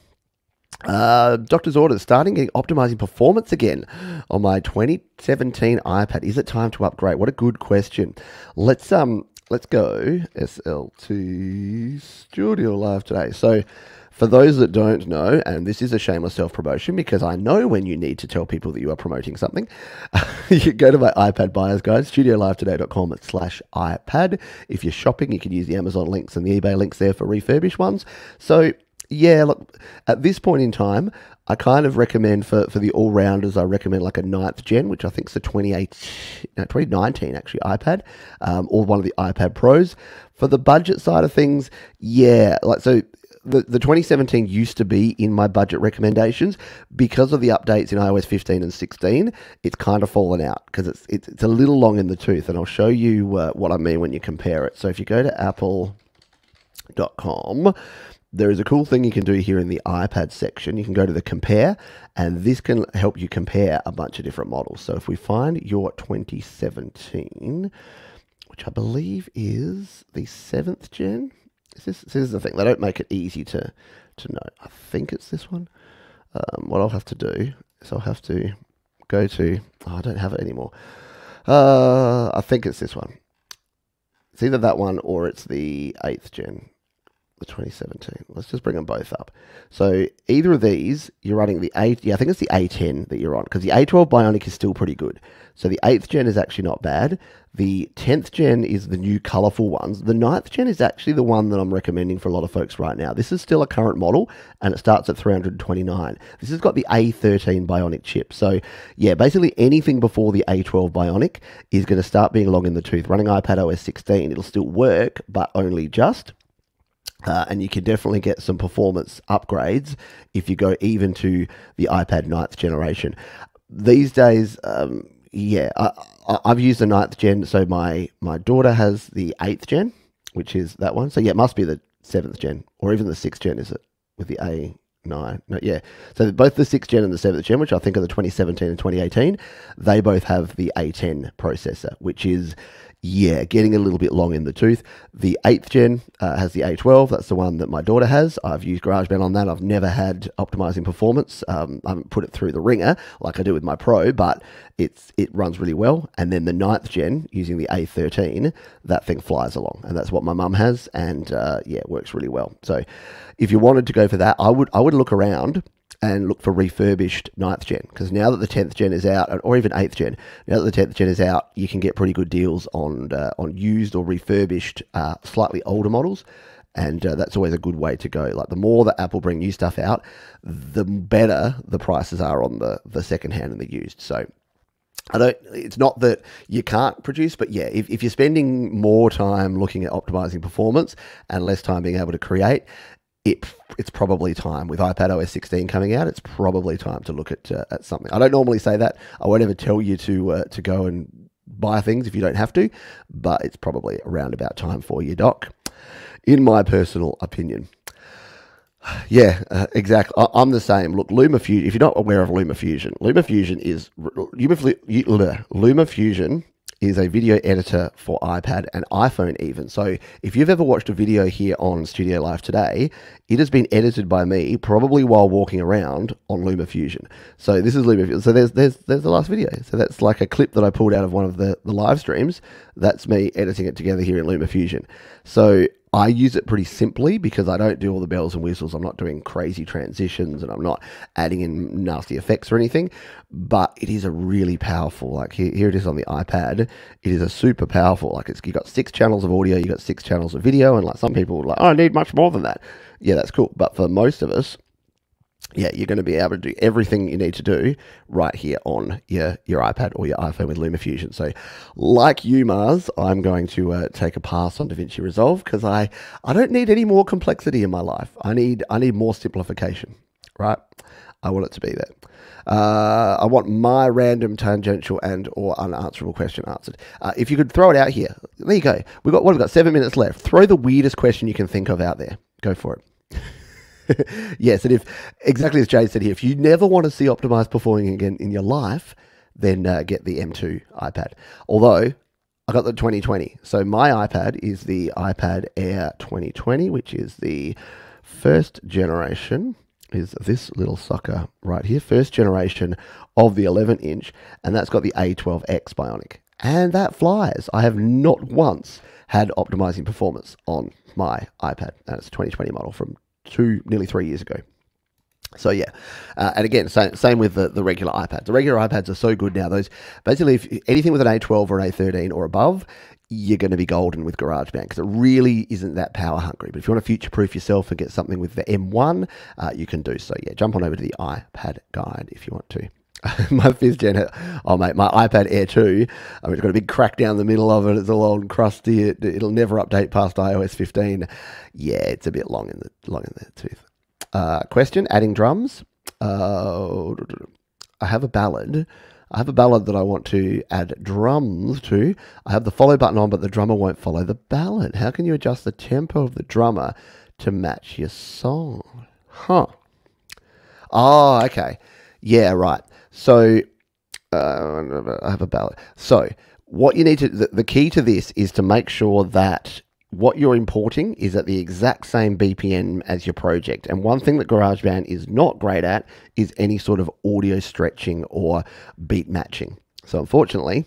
Speaker 1: Uh, doctor's orders starting optimizing performance again on my 2017 iPad. Is it time to upgrade? What a good question. Let's um let's go SL2 Studio Live today. So, for those that don't know, and this is a shameless self promotion because I know when you need to tell people that you are promoting something, you go to my iPad buyer's guide, studiolivetoday.com slash iPad. If you're shopping, you can use the Amazon links and the eBay links there for refurbished ones. So, yeah, look, at this point in time, I kind of recommend for, for the all rounders, I recommend like a ninth gen, which I think is the 28, no, 2019 actually iPad, um, or one of the iPad Pros. For the budget side of things, yeah, like so the, the 2017 used to be in my budget recommendations because of the updates in iOS 15 and 16. It's kind of fallen out because it's, it's it's a little long in the tooth, and I'll show you uh, what I mean when you compare it. So if you go to Apple.com there is a cool thing you can do here in the iPad section. You can go to the compare, and this can help you compare a bunch of different models. So if we find your 2017, which I believe is the seventh gen, is this, this is the thing. They don't make it easy to to know. I think it's this one. Um, what I'll have to do is I'll have to go to. Oh, I don't have it anymore. Uh, I think it's this one. It's either that one or it's the eighth gen the 2017. Let's just bring them both up. So either of these, you're running the 8, yeah, I think it's the A10 that you're on, because the A12 Bionic is still pretty good. So the 8th gen is actually not bad. The 10th gen is the new colourful ones. The 9th gen is actually the one that I'm recommending for a lot of folks right now. This is still a current model, and it starts at 329. This has got the A13 Bionic chip. So yeah, basically anything before the A12 Bionic is going to start being long in the tooth. Running iPad OS 16, it'll still work, but only just. Uh, and you can definitely get some performance upgrades if you go even to the iPad ninth generation. These days, um, yeah, I, have used the ninth gen. So my my daughter has the eighth gen, which is that one. So yeah, it must be the seventh gen or even the sixth gen. Is it with the A? nine. No, yeah. So both the sixth gen and the seventh gen, which I think are the 2017 and 2018, they both have the A10 processor, which is yeah, getting a little bit long in the tooth. The 8th gen uh, has the A12. That's the one that my daughter has. I've used GarageBand on that. I've never had optimizing performance. Um, I haven't put it through the ringer like I do with my Pro, but it's it runs really well. And then the 9th gen using the A13, that thing flies along. And that's what my mum has. And uh, yeah, it works really well. So if you wanted to go for that, I would I would look around and look for refurbished 9th gen because now that the 10th gen is out or even 8th gen now that the 10th gen is out you can get pretty good deals on uh, on used or refurbished uh, slightly older models and uh, that's always a good way to go like the more that apple bring new stuff out the better the prices are on the the second hand and the used so I don't. It's not that you can't produce, but yeah, if, if you're spending more time looking at optimizing performance and less time being able to create, it it's probably time with iPad OS 16 coming out. It's probably time to look at uh, at something. I don't normally say that. I won't ever tell you to uh, to go and buy things if you don't have to, but it's probably around about time for you, Doc. In my personal opinion. Yeah, uh, exactly. I, am the same. Look, LumaFusion. If you're not aware of LumaFusion, LumaFusion is LumaFusion. Is a video editor for iPad and iPhone, even. So, if you've ever watched a video here on Studio Live today, it has been edited by me, probably while walking around on LumaFusion. So, this is LumaFusion. So, there's there's there's the last video. So, that's like a clip that I pulled out of one of the, the live streams. That's me editing it together here in LumaFusion. So, I use it pretty simply because I don't do all the bells and whistles. I'm not doing crazy transitions and I'm not adding in nasty effects or anything. But it is a really powerful, like here, it is on the iPad. It is a super powerful, like it's you got six channels of audio, you've got six channels of video, and like some people like, oh, I need much more than that. Yeah, that's cool. But for most of us, yeah, you're going to be able to do everything you need to do right here on your, your iPad or your iPhone with LumaFusion. So, like you, Mars, I'm going to uh, take a pass on DaVinci Resolve because I, I don't need any more complexity in my life. I need I need more simplification. right? I want it to be there. Uh, I want my random tangential and or unanswerable question answered. Uh, if you could throw it out here, there you go. We got what? We've got seven minutes left. Throw the weirdest question you can think of out there. Go for it. yes, and if exactly as Jay said here, if you never want to see optimized performing again in your life, then uh, get the M2 iPad. Although I got the 2020, so my iPad is the iPad Air 2020, which is the first generation. Is this little sucker right here, first generation of the 11 inch, and that's got the A12X Bionic, and that flies. I have not once had optimizing performance on my iPad. That's a 2020 model from two, nearly three years ago. So yeah, uh, and again, same, same with the, the regular iPads. The regular iPads are so good now. Those basically, if anything with an A12 or an A13 or above, you're going to be golden with GarageBand because it really isn't that power hungry. But if you want to future proof yourself and get something with the M1, uh, you can do so. Yeah, jump on over to the iPad guide if you want to. my fifth gen, oh mate, my iPad Air 2, I mean, it's got a big crack down the middle of it. It's all old and crusty. It, it'll never update past iOS 15. Yeah, it's a bit long in the long in the tooth. Uh, question: Adding drums. Uh, I have a ballad. I have a ballad that I want to add drums to. I have the follow button on, but the drummer won't follow the ballad. How can you adjust the tempo of the drummer to match your song? Huh. Oh, okay. Yeah, right. So uh, I have a ballad. So what you need to the, the key to this is to make sure that what you're importing is at the exact same BPM as your project. And one thing that GarageBand is not great at is any sort of audio stretching or beat matching. So unfortunately,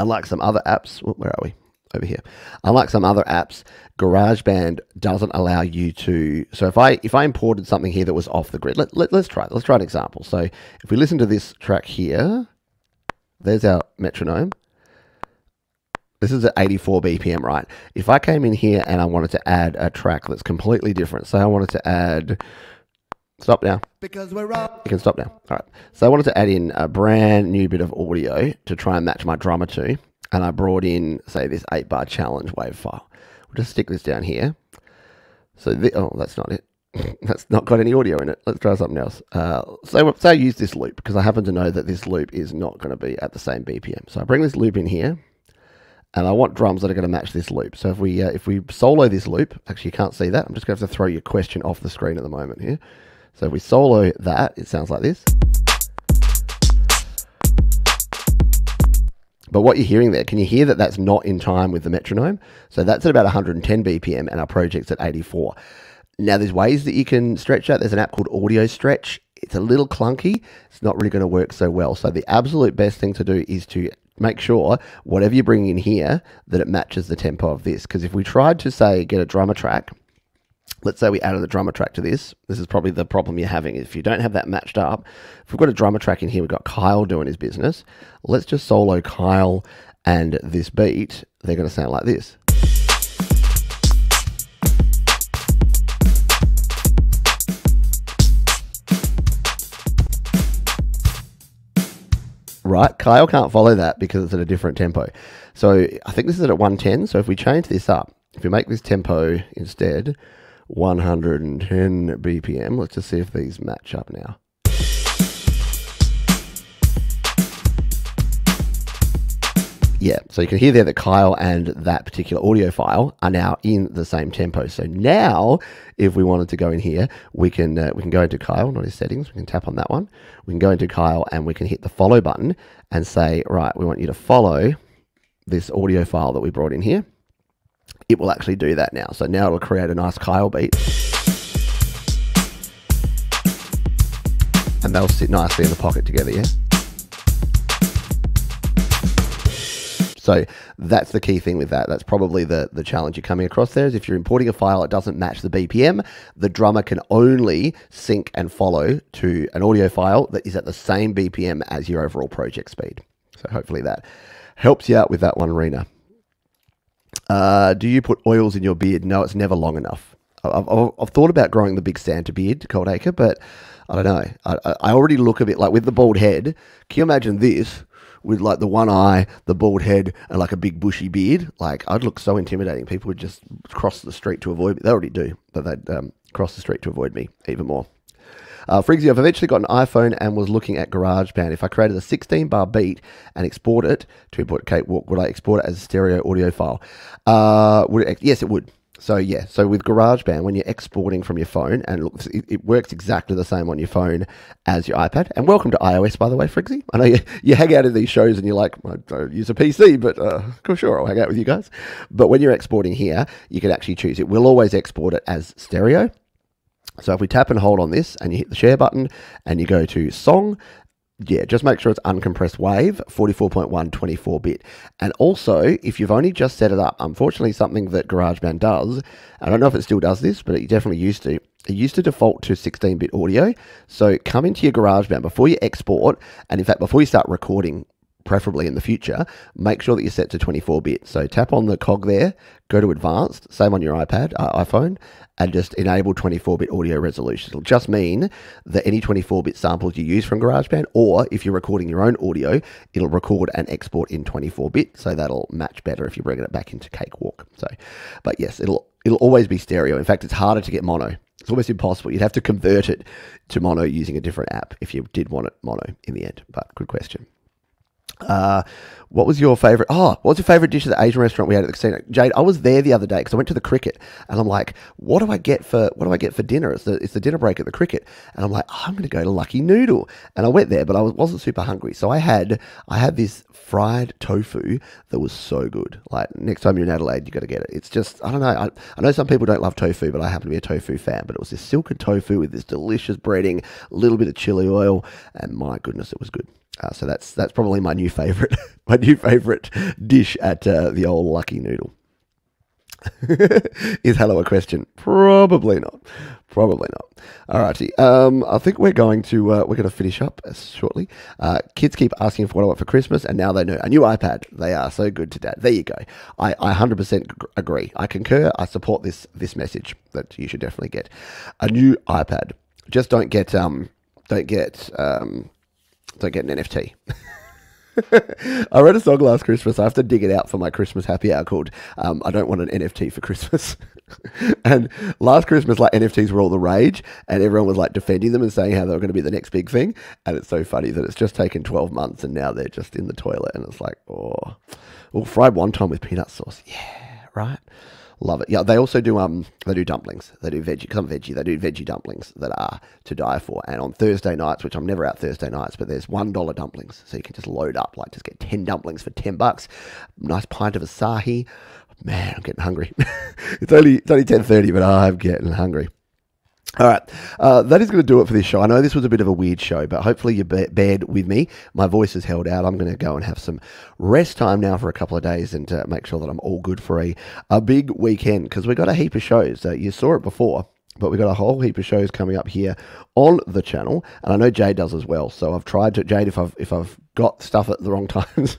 Speaker 1: unlike some other apps, where are we? Over here. Unlike some other apps, GarageBand doesn't allow you to. So if I if I imported something here that was off the grid, let, let, let's try. Let's try an example. So if we listen to this track here, there's our metronome. This is at 84 BPM, right? If I came in here and I wanted to add a track that's completely different, say I wanted to add. Stop now.
Speaker 2: Because we're up.
Speaker 1: You can stop now. All right. So I wanted to add in a brand new bit of audio to try and match my drummer to, and I brought in, say, this 8 bar challenge wave file. We'll just stick this down here. So, the, oh, that's not it. that's not got any audio in it. Let's try something else. Uh, so, say I use this loop because I happen to know that this loop is not going to be at the same BPM. So I bring this loop in here and I want drums that are going to match this loop. So if we uh, if we solo this loop, actually you can't see that. I'm just going to have to throw your question off the screen at the moment here. So if we solo that, it sounds like this. But what you're hearing there, can you hear that that's not in time with the metronome? So that's at about 110 BPM and our project's at 84. Now there's ways that you can stretch that. There's an app called Audio Stretch. It's a little clunky. It's not really going to work so well. So the absolute best thing to do is to make sure whatever you bring in here that it matches the tempo of this. Because if we tried to say get a drummer track, let's say we added a drummer track to this. This is probably the problem you're having. If you don't have that matched up, if we've got a drummer track in here, we've got Kyle doing his business. Let's just solo Kyle and this beat. They're going to sound like this. right? Kyle can't follow that because it's at a different tempo. So I think this is at 110. So if we change this up, if we make this tempo instead 110 BPM, let's just see if these match up now. Yeah, so you can hear there that Kyle and that particular audio file are now in the same tempo. So now, if we wanted to go in here, we can uh, we can go into Kyle, not his settings. We can tap on that one. We can go into Kyle and we can hit the follow button and say, right, we want you to follow this audio file that we brought in here. It will actually do that now. So now it'll create a nice Kyle beat. And they'll sit nicely in the pocket together, yeah? So that's the key thing with that. That's probably the, the challenge you're coming across there is if you're importing a file that doesn't match the BPM, the drummer can only sync and follow to an audio file that is at the same BPM as your overall project speed. So hopefully that helps you out with that one, Rena. Uh, do you put oils in your beard? No, it's never long enough. I've, I've, I've thought about growing the big Santa beard, Coldacre, but I don't know. I, I already look a bit like with the bald head. Can you imagine this? with like the one eye, the bald head, and like a big bushy beard. Like I'd look so intimidating. People would just cross the street to avoid me. They already do, but they'd um, cross the street to avoid me even more. Uh, Frigsy, I've eventually got an iPhone and was looking at GarageBand. If I created a 16 bar beat and export it to import Cakewalk, would I export it as a stereo audio file? Uh, would it, yes, it would. So yeah, so with GarageBand, when you're exporting from your phone, and look, it, it works exactly the same on your phone as your iPad. And welcome to iOS, by the way, Frigsy. I know you, you hang out in these shows and you're like, I don't use a PC, but uh, sure, I'll hang out with you guys. But when you're exporting here, you can actually choose. It will always export it as stereo. So if we tap and hold on this and you hit the share button and you go to song, yeah, just make sure it's uncompressed wave, 44.1, 24 bit. And also, if you've only just set it up, unfortunately, something that GarageBand does, I don't know if it still does this, but it definitely used to. It used to default to 16 bit audio. So come into your GarageBand before you export, and in fact, before you start recording, preferably in the future, make sure that you're set to 24 bit. So tap on the cog there, go to advanced, same on your iPad, uh, iPhone, and just enable 24 bit audio resolution. It'll just mean that any 24 bit samples you use from GarageBand, or if you're recording your own audio, it'll record and export in 24 bit. So that'll match better if you're bringing it back into Cakewalk. So, but yes, it'll it'll always be stereo. In fact, it's harder to get mono. It's almost impossible. You'd have to convert it to mono using a different app if you did want it mono in the end. But good question. Uh, what was your favorite? Oh, what was your favorite dish at the Asian restaurant we had at the casino? Jade, I was there the other day because I went to the cricket, and I'm like, what do I get for what do I get for dinner? It's the it's the dinner break at the cricket, and I'm like, oh, I'm going to go to Lucky Noodle, and I went there, but I was, wasn't super hungry, so I had I had this fried tofu that was so good. Like next time you're in Adelaide, you got to get it. It's just I don't know. I, I know some people don't love tofu, but I happen to be a tofu fan. But it was this silken tofu with this delicious breading, a little bit of chili oil, and my goodness, it was good. Uh, so that's that's probably my new favorite, my new favorite dish at uh, the old Lucky Noodle. Is hello a question? Probably not. Probably not. Alrighty. Um, I think we're going to uh, we're going to finish up shortly. Uh, kids keep asking for what I want for Christmas, and now they know a new iPad. They are so good to dad. There you go. I, I 100% agree. I concur. I support this this message that you should definitely get a new iPad. Just don't get um don't get um don't get an NFT. I wrote a song last Christmas. I have to dig it out for my Christmas happy hour called um, I Don't Want an NFT for Christmas. and last Christmas, like NFTs were all the rage, and everyone was like defending them and saying how they were going to be the next big thing. And it's so funny that it's just taken 12 months and now they're just in the toilet. And it's like, oh, well, fried wonton with peanut sauce. Yeah, right. Love it. Yeah, they also do um they do dumplings. They do veggie I'm veggie. They do veggie dumplings that are to die for. And on Thursday nights, which I'm never out Thursday nights, but there's one dollar dumplings, so you can just load up like just get ten dumplings for ten bucks. Nice pint of Asahi. Man, I'm getting hungry. it's only it's only ten thirty, but I'm getting hungry. All right, uh, that is going to do it for this show. I know this was a bit of a weird show, but hopefully you bared with me. My voice is held out. I'm going to go and have some rest time now for a couple of days and uh, make sure that I'm all good for a, a big weekend because we've got a heap of shows. Uh, you saw it before, but we've got a whole heap of shows coming up here on the channel, and I know Jade does as well. So I've tried to Jade if I've if I've got stuff at the wrong times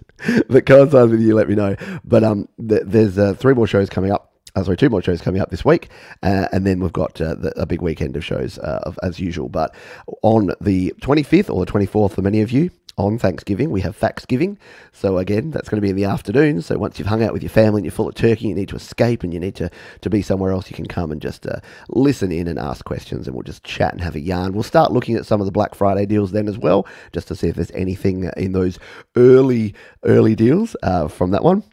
Speaker 1: that coincides with you, let me know. But um, th- there's uh, three more shows coming up uh, sorry, two more shows coming up this week, uh, and then we've got uh, the, a big weekend of shows uh, of, as usual. But on the 25th or the 24th, for many of you, on Thanksgiving, we have Thanksgiving. So again, that's going to be in the afternoon. So once you've hung out with your family and you're full of turkey, you need to escape and you need to, to be somewhere else. You can come and just uh, listen in and ask questions, and we'll just chat and have a yarn. We'll start looking at some of the Black Friday deals then as well, just to see if there's anything in those early early deals uh, from that one.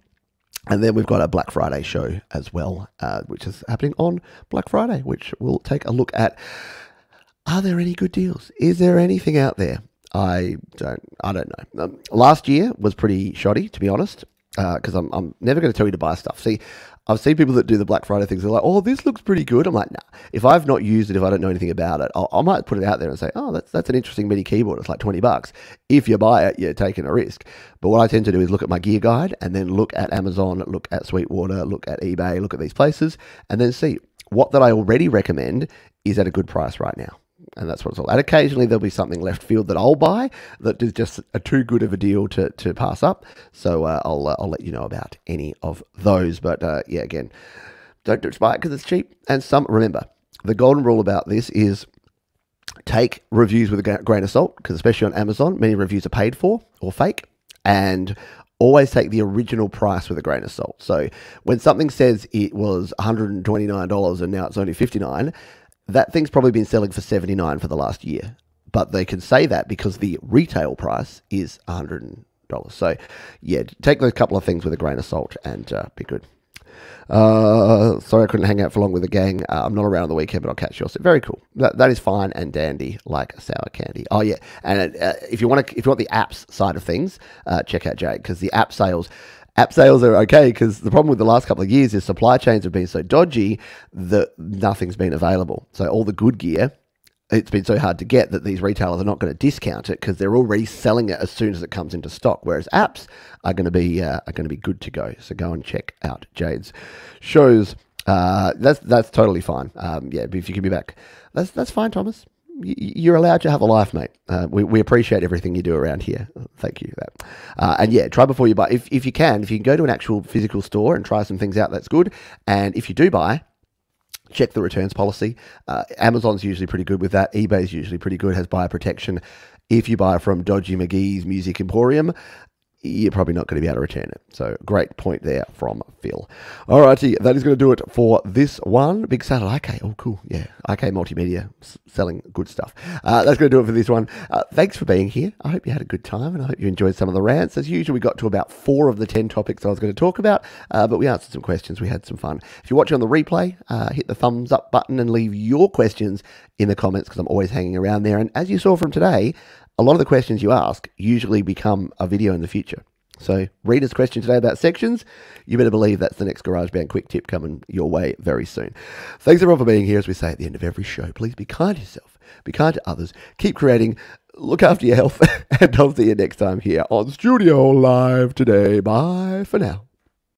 Speaker 1: And then we've got a Black Friday show as well, uh, which is happening on Black Friday, which we'll take a look at. Are there any good deals? Is there anything out there? I don't. I don't know. Um, last year was pretty shoddy, to be honest, because I'm, I'm never going to tell you to buy stuff. See, I've seen people that do the Black Friday things. They're like, "Oh, this looks pretty good." I'm like, "Nah." If I've not used it, if I don't know anything about it, I'll, I might put it out there and say, "Oh, that's that's an interesting MIDI keyboard. It's like twenty bucks." If you buy it, you're taking a risk. But what I tend to do is look at my gear guide and then look at Amazon, look at Sweetwater, look at eBay, look at these places, and then see what that I already recommend is at a good price right now and that's what it's all. And occasionally there'll be something left field that I'll buy that is just a too good of a deal to, to pass up. So uh, I'll uh, I'll let you know about any of those. But uh, yeah, again, don't just buy it because it's cheap. And some remember the golden rule about this is take reviews with a grain of salt because especially on Amazon, many reviews are paid for or fake, and always take the original price with a grain of salt. So when something says it was $129 and now it's only 59 that thing's probably been selling for 79 for the last year. But they can say that because the retail price is $100. So, yeah, take those couple of things with a grain of salt and uh, be good. Uh, sorry, I couldn't hang out for long with the gang. Uh, I'm not around on the weekend, but I'll catch you soon. Very cool. That, that is fine and dandy, like sour candy. Oh yeah, and uh, if you want to, if you want the apps side of things, uh, check out Jade because the app sales. App sales are okay because the problem with the last couple of years is supply chains have been so dodgy that nothing's been available. So all the good gear it's been so hard to get that these retailers are not going to discount it because they're already selling it as soon as it comes into stock. Whereas apps are going to be uh, are going to be good to go. So go and check out Jade's shows. Uh, that's that's totally fine. Um, yeah, if you can be back, that's that's fine, Thomas. You're allowed to have a life, mate. Uh, we, we appreciate everything you do around here. Thank you for that. Uh, and yeah, try before you buy. If, if you can, if you can go to an actual physical store and try some things out, that's good. And if you do buy, check the returns policy. Uh, Amazon's usually pretty good with that. eBay's usually pretty good, has buyer protection. If you buy from Dodgy McGee's Music Emporium, you're probably not going to be able to return it. So great point there from Phil. Alrighty, that is going to do it for this one. Big sale IK. Oh, cool. Yeah, IK Multimedia selling good stuff. Uh, that's going to do it for this one. Uh, thanks for being here. I hope you had a good time and I hope you enjoyed some of the rants. As usual, we got to about four of the ten topics I was going to talk about, uh, but we answered some questions. We had some fun. If you're watching on the replay, uh, hit the thumbs up button and leave your questions in the comments because I'm always hanging around there. And as you saw from today, a lot of the questions you ask usually become a video in the future. So, reader's question today about sections. You better believe that's the next GarageBand quick tip coming your way very soon. Thanks everyone for being here. As we say at the end of every show, please be kind to yourself, be kind to others, keep creating, look after your health, and I'll see you next time here on Studio Live today. Bye for now.